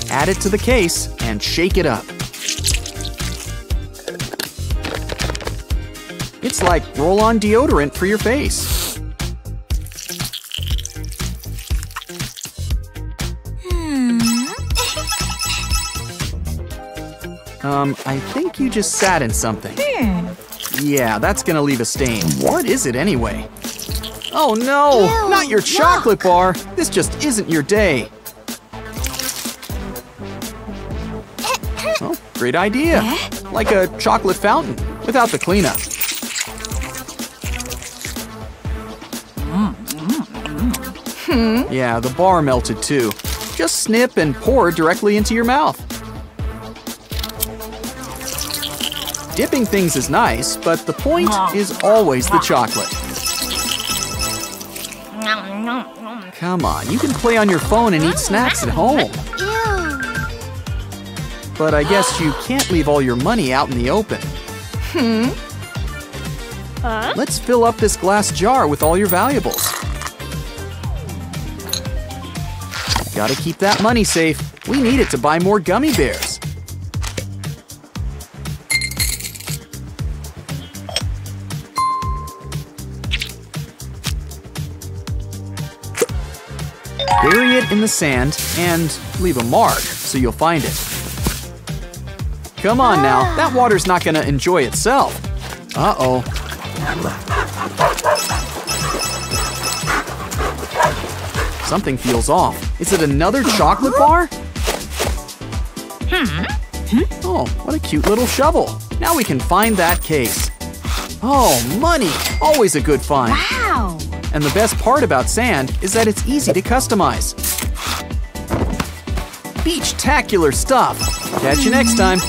Add it to the case and shake it up. It's like roll-on deodorant for your face. Hmm. Um, I think you just sat in something. Hmm. Yeah, that's gonna leave a stain. What is it anyway? Oh no! Ew, not your yuck. chocolate bar! This just isn't your day. [coughs] Oh, great idea. Eh? Like a chocolate fountain without the cleanup. Yeah, the bar melted too. Just snip and pour directly into your mouth. Dipping things is nice, but the point is always the chocolate. Come on, you can play on your phone and eat snacks at home. But I guess you can't leave all your money out in the open. Hmm. Let's fill up this glass jar with all your valuables. Gotta keep that money safe. We need it to buy more gummy bears. Bury it in the sand and leave a mark so you'll find it. Come on now, that water's not gonna enjoy itself. Uh-oh. Something feels off. Is it another chocolate bar? Hmm. Oh, what a cute little shovel. Now we can find that case. Oh, money! Always a good find. Wow. And the best part about sand is that it's easy to customize. Beach-tacular stuff. Catch you next time.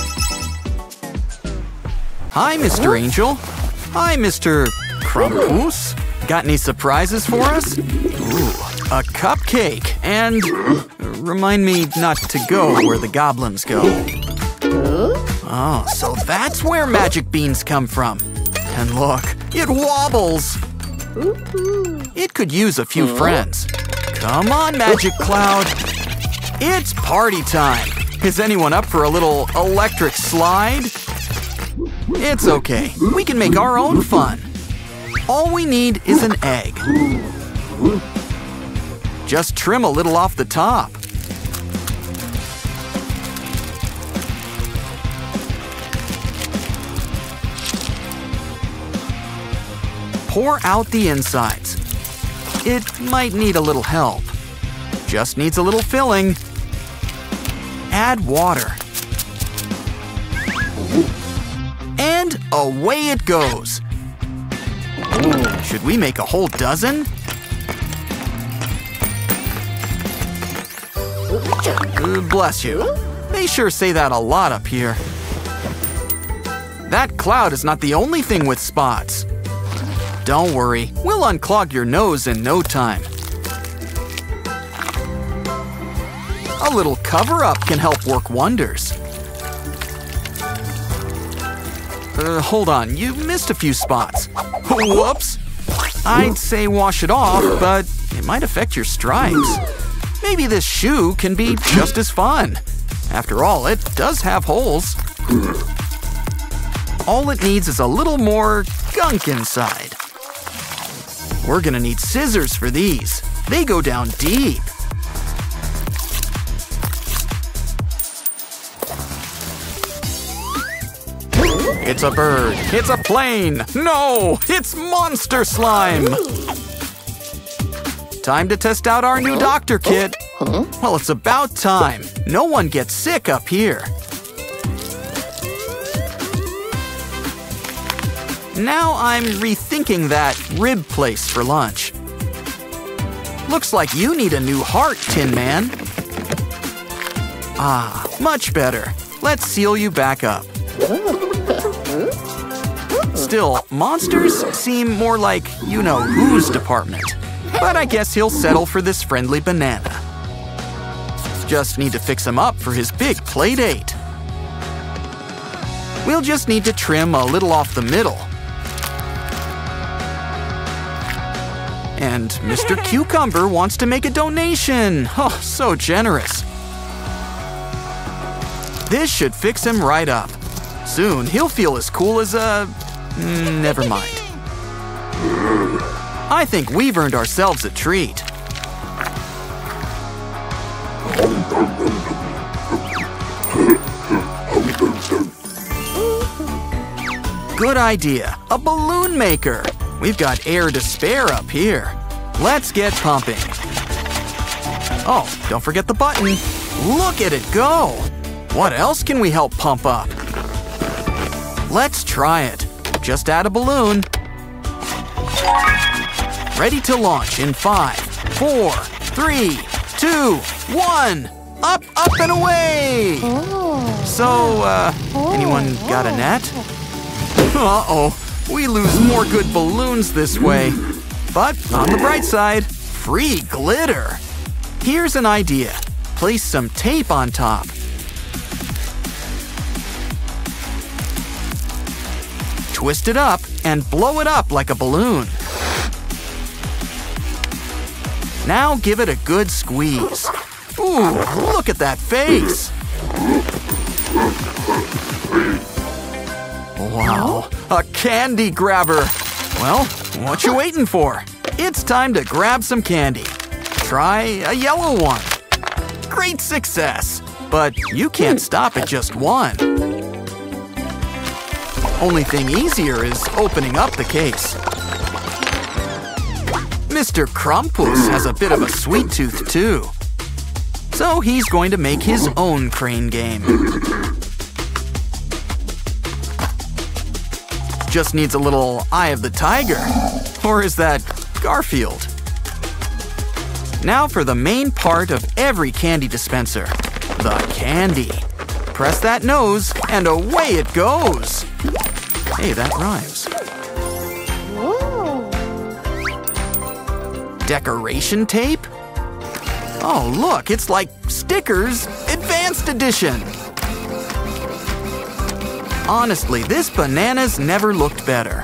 Hi, Mr. Angel. Hi, Mr. Krampus. Got any surprises for us? A cupcake. And remind me not to go where the goblins go. Oh, so that's where magic beans come from. And look, it wobbles. It could use a few friends. Come on, Magic Cloud. It's party time. Is anyone up for a little electric slide? It's okay. We can make our own fun. All we need is an egg. Just trim a little off the top. Pour out the insides. It might need a little help. Just needs a little filling. Add water. And away it goes. Should we make a whole dozen? Bless you. They sure say that a lot up here. That cloud is not the only thing with spots. Don't worry, we'll unclog your nose in no time. A little cover up can help work wonders. Uh, hold on, you missed a few spots. Whoops! I'd say wash it off, but it might affect your stripes. Maybe this shoe can be just as fun. After all, it does have holes. All it needs is a little more gunk inside. We're gonna need scissors for these. They go down deep. It's a bird. It's a plane. No, it's monster slime. Time to test out our new doctor kit. Well, it's about time. No one gets sick up here. Now I'm rethinking that rib place for lunch. Looks like you need a new heart, Tin Man. Ah, much better. Let's seal you back up. Still, monsters seem more like you know whose department. But I guess he'll settle for this friendly banana. Just need to fix him up for his big play date. We'll just need to trim a little off the middle. And Mr. [laughs] Cucumber wants to make a donation. Oh, so generous. This should fix him right up. Soon he'll feel as cool as a. Mm, never mind. [laughs] I think we've earned ourselves a treat. Good idea. A balloon maker. We've got air to spare up here. Let's get pumping. Oh, don't forget the button. Look at it go. What else can we help pump up? Let's try it. Just add a balloon. Ready to launch in five, four, three, two, one. Up, up, and away! So, uh, anyone got a net? Uh-oh, we lose more good balloons this way. But on the bright side, free glitter. Here's an idea. Place some tape on top. Twist it up and blow it up like a balloon. Now give it a good squeeze. Ooh, look at that face! Wow, a candy grabber! Well, what you waiting for? It's time to grab some candy. try a yellow one. Great success! But you can't stop at just one. Only thing easier is opening up the case. Mr. Krampus has a bit of a sweet tooth too. So he's going to make his own crane game. Just needs a little eye of the tiger. Or is that Garfield? Now for the main part of every candy dispenser, the candy. Press that nose and away it goes. Hey, that rhymes. Decoration tape? Oh, look, it's like stickers, advanced edition. Honestly, this banana's never looked better.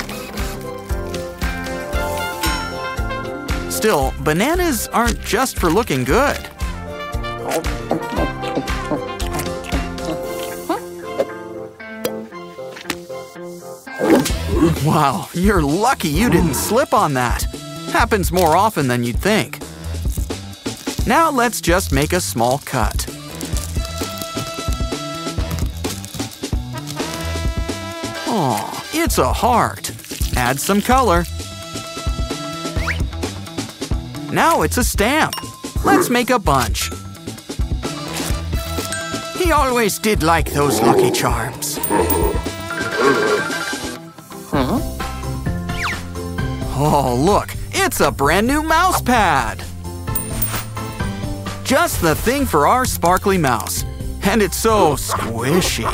Still, bananas aren't just for looking good. Wow, you're lucky you didn't slip on that. Happens more often than you'd think. Now let's just make a small cut. Aw, it's a heart. Add some color. Now it's a stamp. Let's make a bunch. He always did like those Lucky Charms. [laughs] Oh, look, it's a brand new mouse pad. Just the thing for our sparkly mouse. And it's so squishy.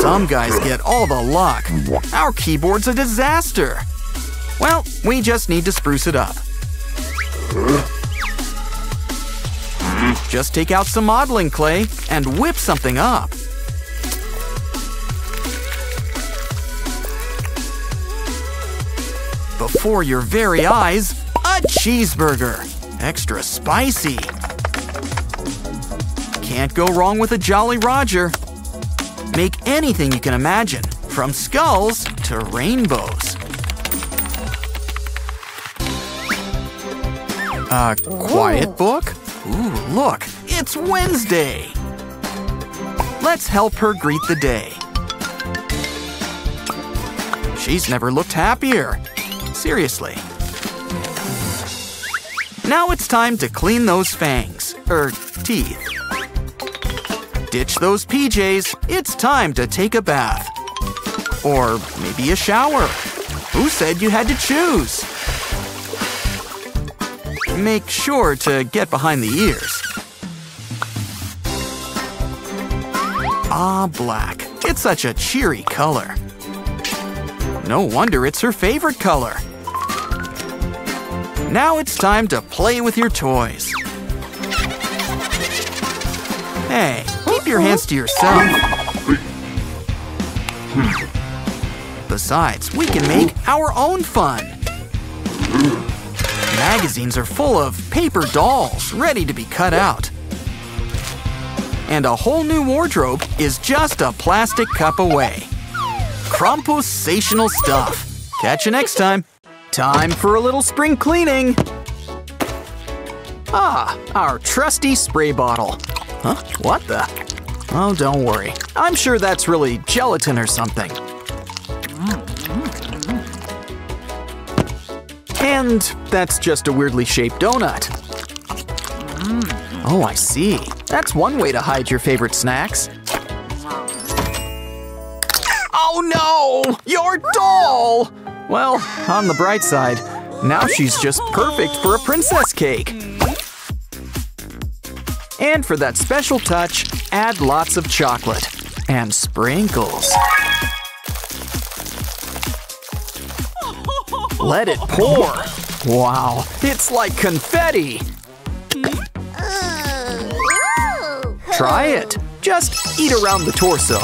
Some guys get all the luck. Our keyboard's a disaster. Well, we just need to spruce it up. Just take out some modeling clay and whip something up. Before your very eyes, a cheeseburger. Extra spicy. Can't go wrong with a Jolly Roger. Make anything you can imagine, from skulls to rainbows. A quiet book? Ooh, look, it's Wednesday. Let's help her greet the day. She's never looked happier. Seriously. Now it's time to clean those fangs, er, teeth. Ditch those PJs, it's time to take a bath. Or maybe a shower. Who said you had to choose? Make sure to get behind the ears. Ah, black. It's such a cheery color. No wonder it's her favorite color. Now it's time to play with your toys. Hey, keep your hands to yourself. Besides, we can make our own fun. Magazines are full of paper dolls ready to be cut out. And a whole new wardrobe is just a plastic cup away. Cromposational stuff. Catch you next time. Time for a little spring cleaning. Ah, our trusty spray bottle. Huh? What the? Oh, don't worry. I'm sure that's really gelatin or something. And that's just a weirdly shaped donut. Oh, I see. That's one way to hide your favorite snacks. Oh no! Your doll! Well, on the bright side, now she's just perfect for a princess cake. And for that special touch, add lots of chocolate and sprinkles. Let it pour. Wow, it's like confetti. Try it. Just eat around the torso.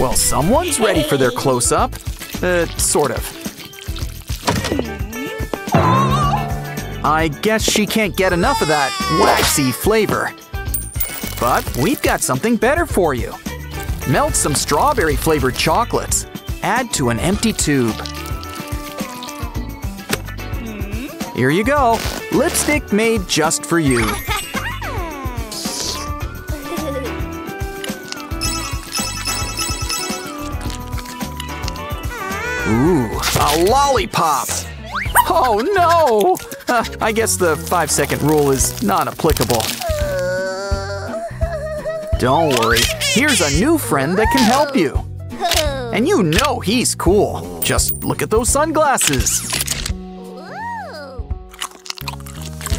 Well, someone's ready for their close-up. Uh, sort of. I guess she can't get enough of that waxy flavor. But we've got something better for you. Melt some strawberry-flavored chocolates. Add to an empty tube. Here you go. Lipstick made just for you. [laughs] Ooh, a lollipop! Oh no! Uh, I guess the five second rule is not applicable. Don't worry, here's a new friend that can help you. And you know he's cool. Just look at those sunglasses.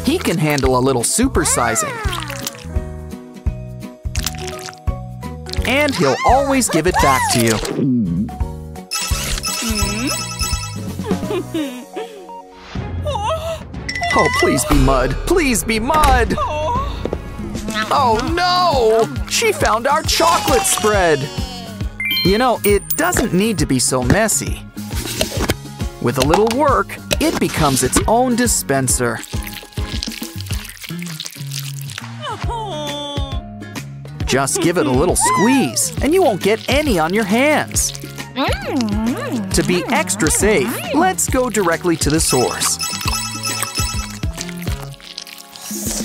He can handle a little supersizing. And he'll always give it back to you. Oh, please be mud. Please be mud. Oh no! She found our chocolate spread. You know, it doesn't need to be so messy. With a little work, it becomes its own dispenser. Just give it a little squeeze, and you won't get any on your hands. To be extra safe, let's go directly to the source.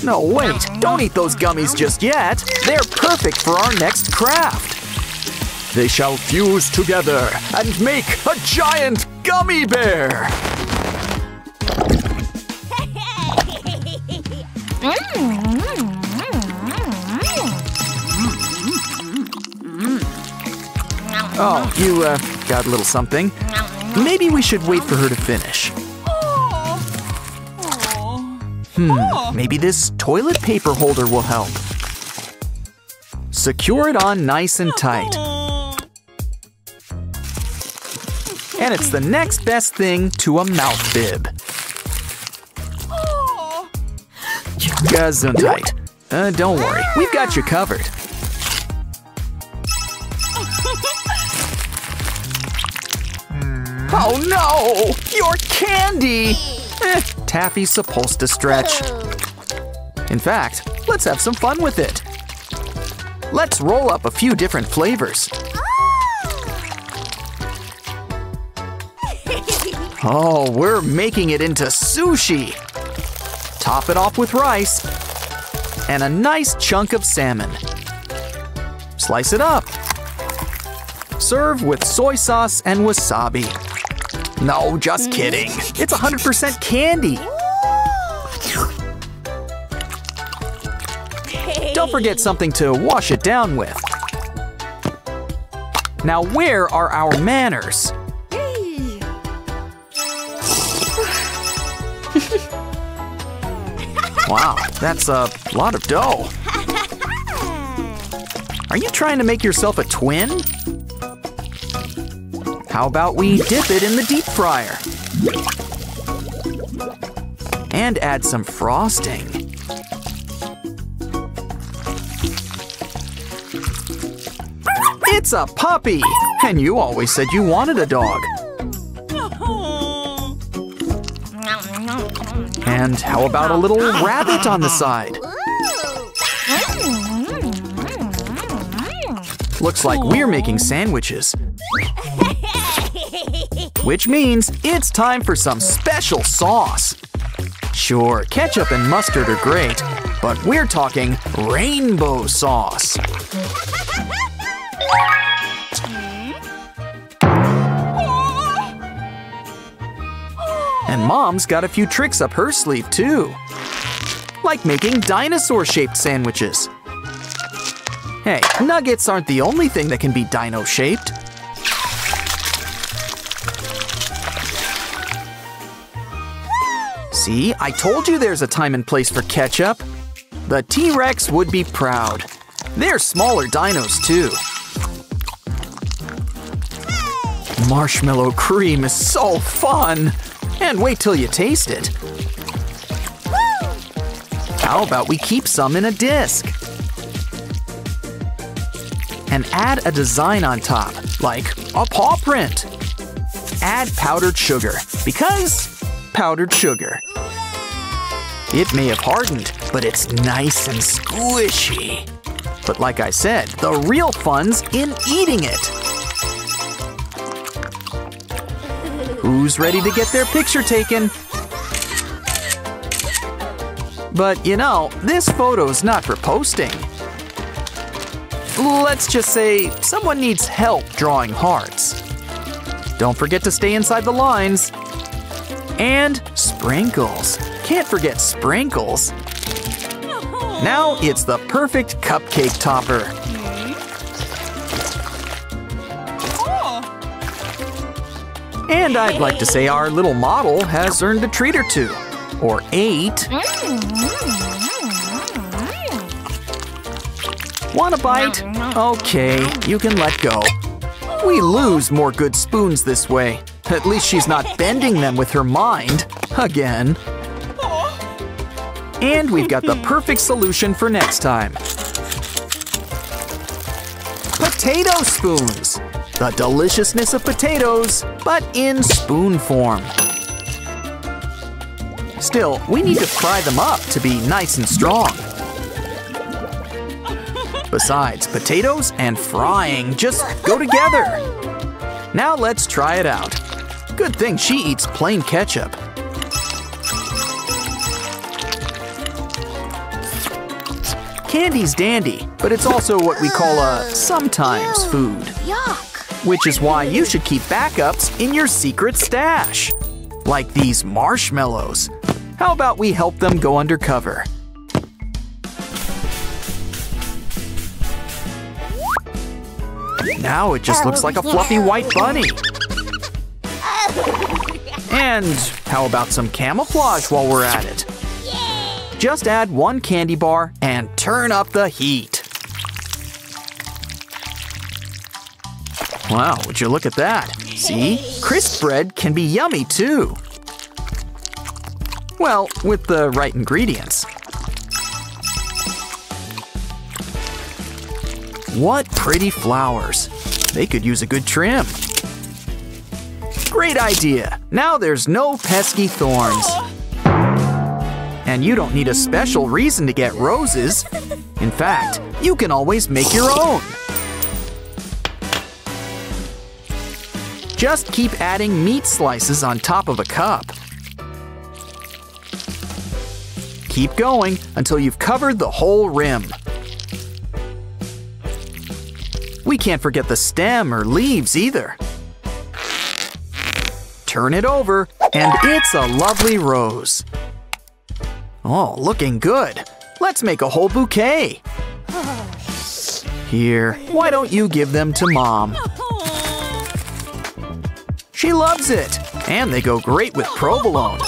No, wait, don't eat those gummies just yet. They're perfect for our next craft. They shall fuse together and make a giant gummy bear. Oh, you uh, got a little something. Maybe we should wait for her to finish. Hmm, maybe this toilet paper holder will help. Secure it on nice and tight. And it's the next best thing to a mouth bib. Gesundheit. Uh, don't worry, we've got you covered. [laughs] Oh no! Your candy! Eh, taffy's supposed to stretch. In fact, let's have some fun with it. Let's roll up a few different flavors. Oh. [laughs] oh, we're making it into sushi. Top it off with rice and a nice chunk of salmon. Slice it up. Serve with soy sauce and wasabi. No, just mm-hmm. kidding. It's 100% candy. Don't forget something to wash it down with. Now, where are our manners? Wow, that's a lot of dough. [laughs] Are you trying to make yourself a twin? How about we dip it in the deep fryer? And add some frosting. It's a puppy! And you always said you wanted a dog. And how about a little rabbit on the side? Looks like we're making sandwiches. Which means it's time for some special sauce. Sure, ketchup and mustard are great, but we're talking rainbow sauce. And mom's got a few tricks up her sleeve too. Like making dinosaur-shaped sandwiches. Hey, nuggets aren't the only thing that can be dino-shaped. See, I told you there's a time and place for ketchup. The T-Rex would be proud. They're smaller dinos too. Marshmallow cream is so fun! And wait till you taste it. How about we keep some in a disc? And add a design on top, like a paw print. Add powdered sugar, because powdered sugar. It may have hardened, but it's nice and squishy. But like I said, the real fun's in eating it. Who's ready to get their picture taken? But you know, this photo's not for posting. Let's just say someone needs help drawing hearts. Don't forget to stay inside the lines. And sprinkles. Can't forget sprinkles. Now it's the perfect cupcake topper. And I'd like to say our little model has earned a treat or two. Or eight. Want a bite? Okay, you can let go. We lose more good spoons this way. At least she's not bending them with her mind. Again. And we've got the perfect solution for next time. Potato spoons! The deliciousness of potatoes, but in spoon form. Still, we need to fry them up to be nice and strong. Besides, potatoes and frying just go together. Now let's try it out. Good thing she eats plain ketchup. Candy's dandy, but it's also what we call a sometimes food. Yuck. Which is why you should keep backups in your secret stash. Like these marshmallows. How about we help them go undercover? Now it just looks like a fluffy white bunny. [laughs] And how about some camouflage while we're at it? Just add one candy bar and turn up the heat. Wow, would you look at that? See? Crisp bread can be yummy too. Well, with the right ingredients. What pretty flowers. They could use a good trim. Great idea. Now there's no pesky thorns. And you don't need a special reason to get roses. In fact, you can always make your own. Just keep adding meat slices on top of a cup. Keep going until you've covered the whole rim. We can't forget the stem or leaves either. Turn it over, and it's a lovely rose. Oh, looking good. Let's make a whole bouquet. Here, why don't you give them to Mom? She loves it, and they go great with provolone.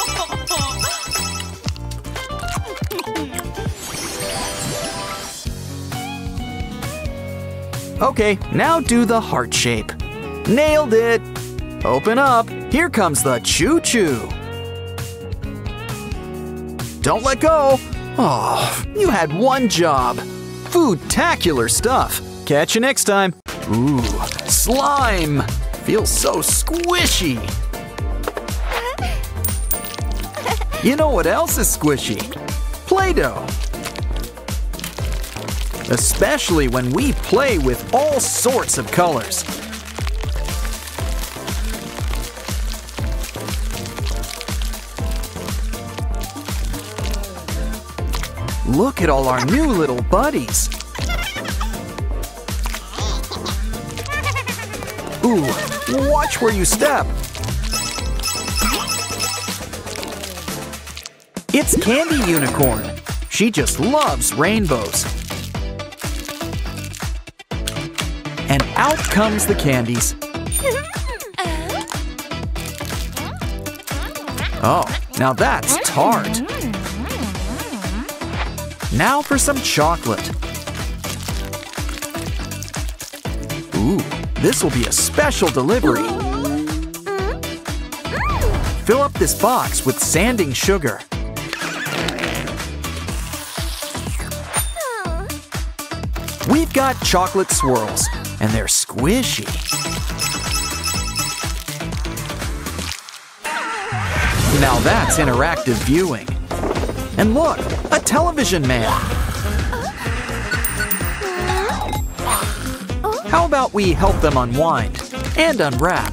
Okay, now do the heart shape. Nailed it! Open up, here comes the choo-choo. Don't let go. Oh, you had one job. Food-tacular stuff. Catch you next time. Ooh, slime. Feels so squishy. You know what else is squishy? Play-Doh. Especially when we play with all sorts of colors. Look at all our new little buddies. Ooh, watch where you step. It's Candy Unicorn. She just loves rainbows. And out comes the candies. [laughs] Oh, now that's tart. Now for some chocolate. Ooh, this will be a special delivery. Fill up this box with sanding sugar. We've got chocolate swirls, and they're squishy. Now that's interactive viewing. And look, a television man. How about we help them unwind and unwrap?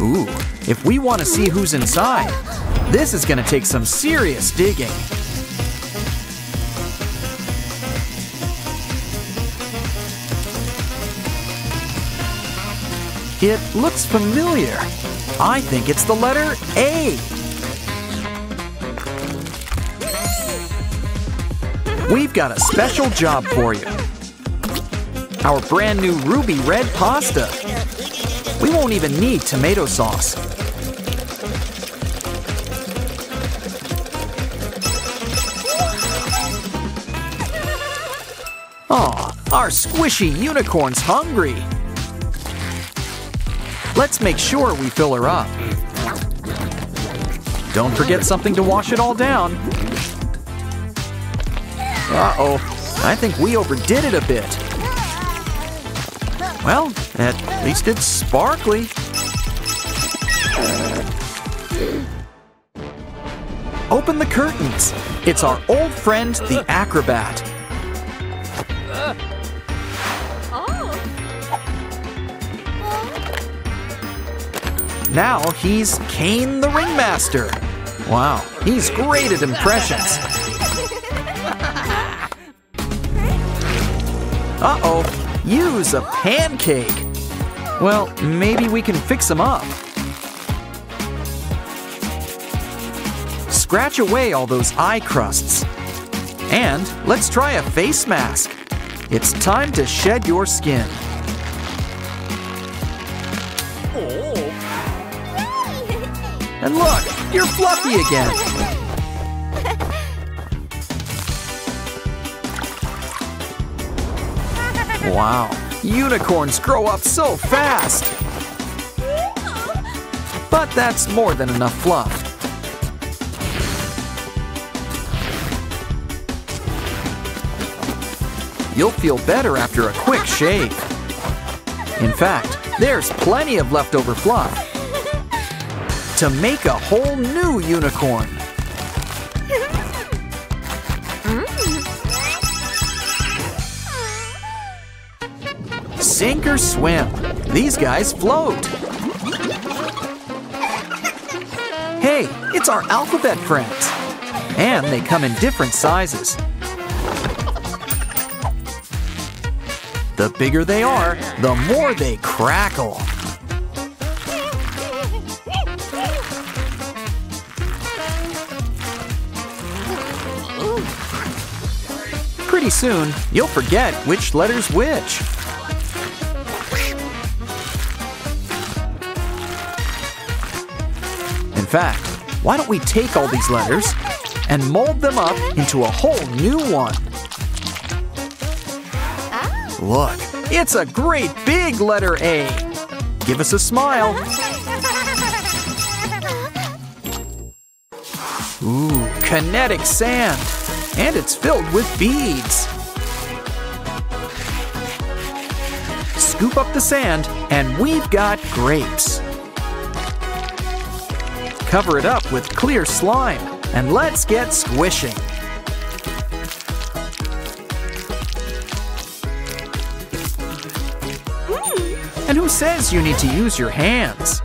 Ooh, if we want to see who's inside. This is going to take some serious digging. It looks familiar. I think it's the letter A. We've got a special job for you. Our brand new ruby red pasta. We won't even need tomato sauce. Aw, our squishy unicorn's hungry. Let's make sure we fill her up. Don't forget something to wash it all down. Uh-oh, I think we overdid it a bit. Well, at least it's sparkly. Open the curtains. It's our old friend, the acrobat. Now he's Kane the Ringmaster. Wow, he's great at impressions. Uh-oh, use a pancake. Well, maybe we can fix him up. Scratch away all those eye crusts. And let's try a face mask. It's time to shed your skin. And look, you're fluffy again. Wow, unicorns grow up so fast. But that's more than enough fluff. You'll feel better after a quick shave. In fact, there's plenty of leftover fluff to make a whole new unicorn. Sink or swim, these guys float. Hey, it's our alphabet friends. And they come in different sizes. The bigger they are, the more they crackle. Pretty soon, you'll forget which letter's which. In fact, why don't we take all these letters and mold them up into a whole new one? Look, it's a great big letter A. Give us a smile. Ooh, kinetic sand. And it's filled with beads. Scoop up the sand, and we've got grapes. Cover it up with clear slime, and let's get squishing. And who says you need to use your hands?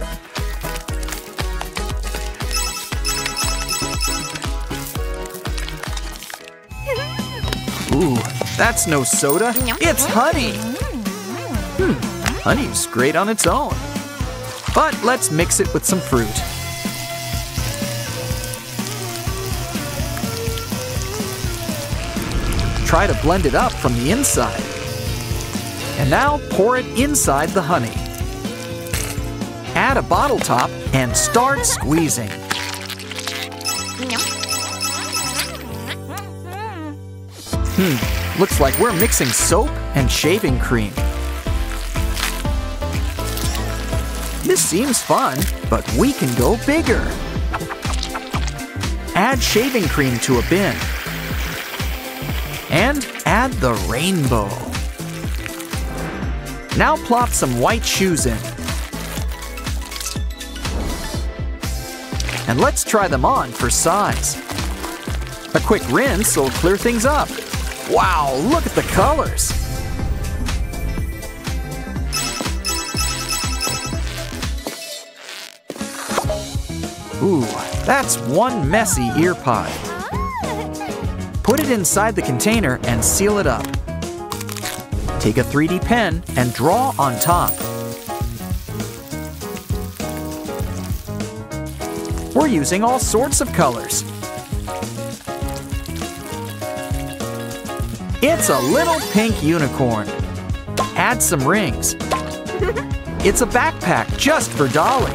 That's no soda. It's honey. Hmm, honey's great on its own. But let's mix it with some fruit. Try to blend it up from the inside. And now pour it inside the honey. Add a bottle top and start squeezing. Hmm, looks like we're mixing soap and shaving cream. This seems fun, but we can go bigger. Add shaving cream to a bin. And add the rainbow. Now plop some white shoes in. And let's try them on for size. A quick rinse will clear things up. Wow, look at the colors. Ooh, that's one messy ear pie. Put it inside the container and seal it up. Take a 3D pen and draw on top. We're using all sorts of colors. It's a little pink unicorn. Add some rings. [laughs] It's a backpack just for Dolly.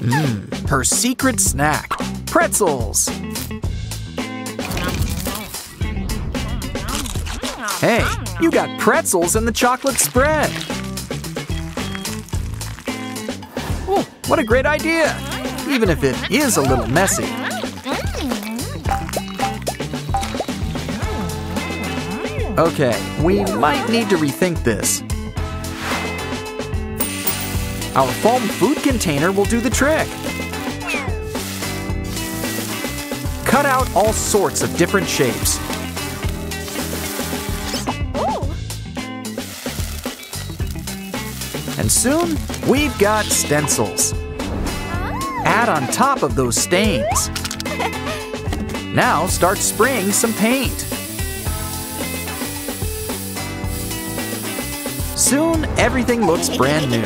Mmm, her secret snack, pretzels. Hey, you got pretzels in the chocolate spread. Oh, what a great idea, even if it is a little messy. Okay, we might need to rethink this. Our foam food container will do the trick. Cut out all sorts of different shapes. And soon, we've got stencils. Add on top of those stains. Now start spraying some paint. Soon, everything looks brand new.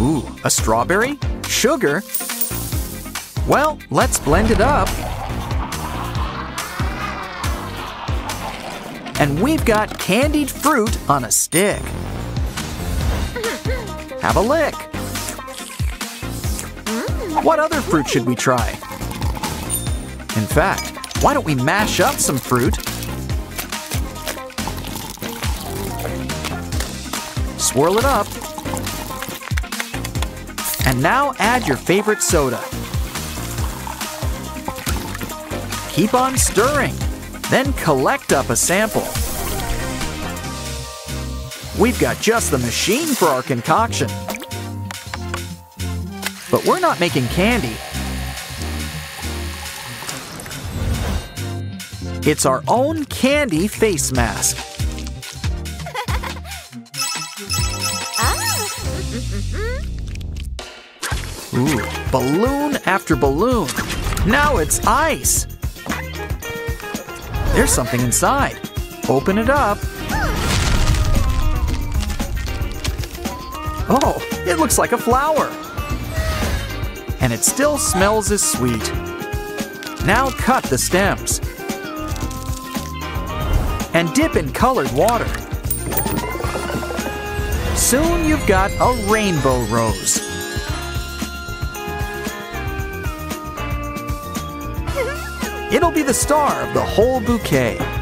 [laughs] Ooh, a strawberry? Sugar? Well, let's blend it up. And we've got candied fruit on a stick. Have a lick. What other fruit should we try? In fact, why don't we mash up some fruit? Swirl it up. And now add your favorite soda. Keep on stirring. Then collect up a sample. We've got just the machine for our concoction. But we're not making candy. It's our own candy face mask. [laughs] Ooh, balloon after balloon. Now it's ice. There's something inside. Open it up. Oh, it looks like a flower. And it still smells as sweet. Now cut the stems. And dip in colored water. Soon you've got a rainbow rose. It'll be the star of the whole bouquet.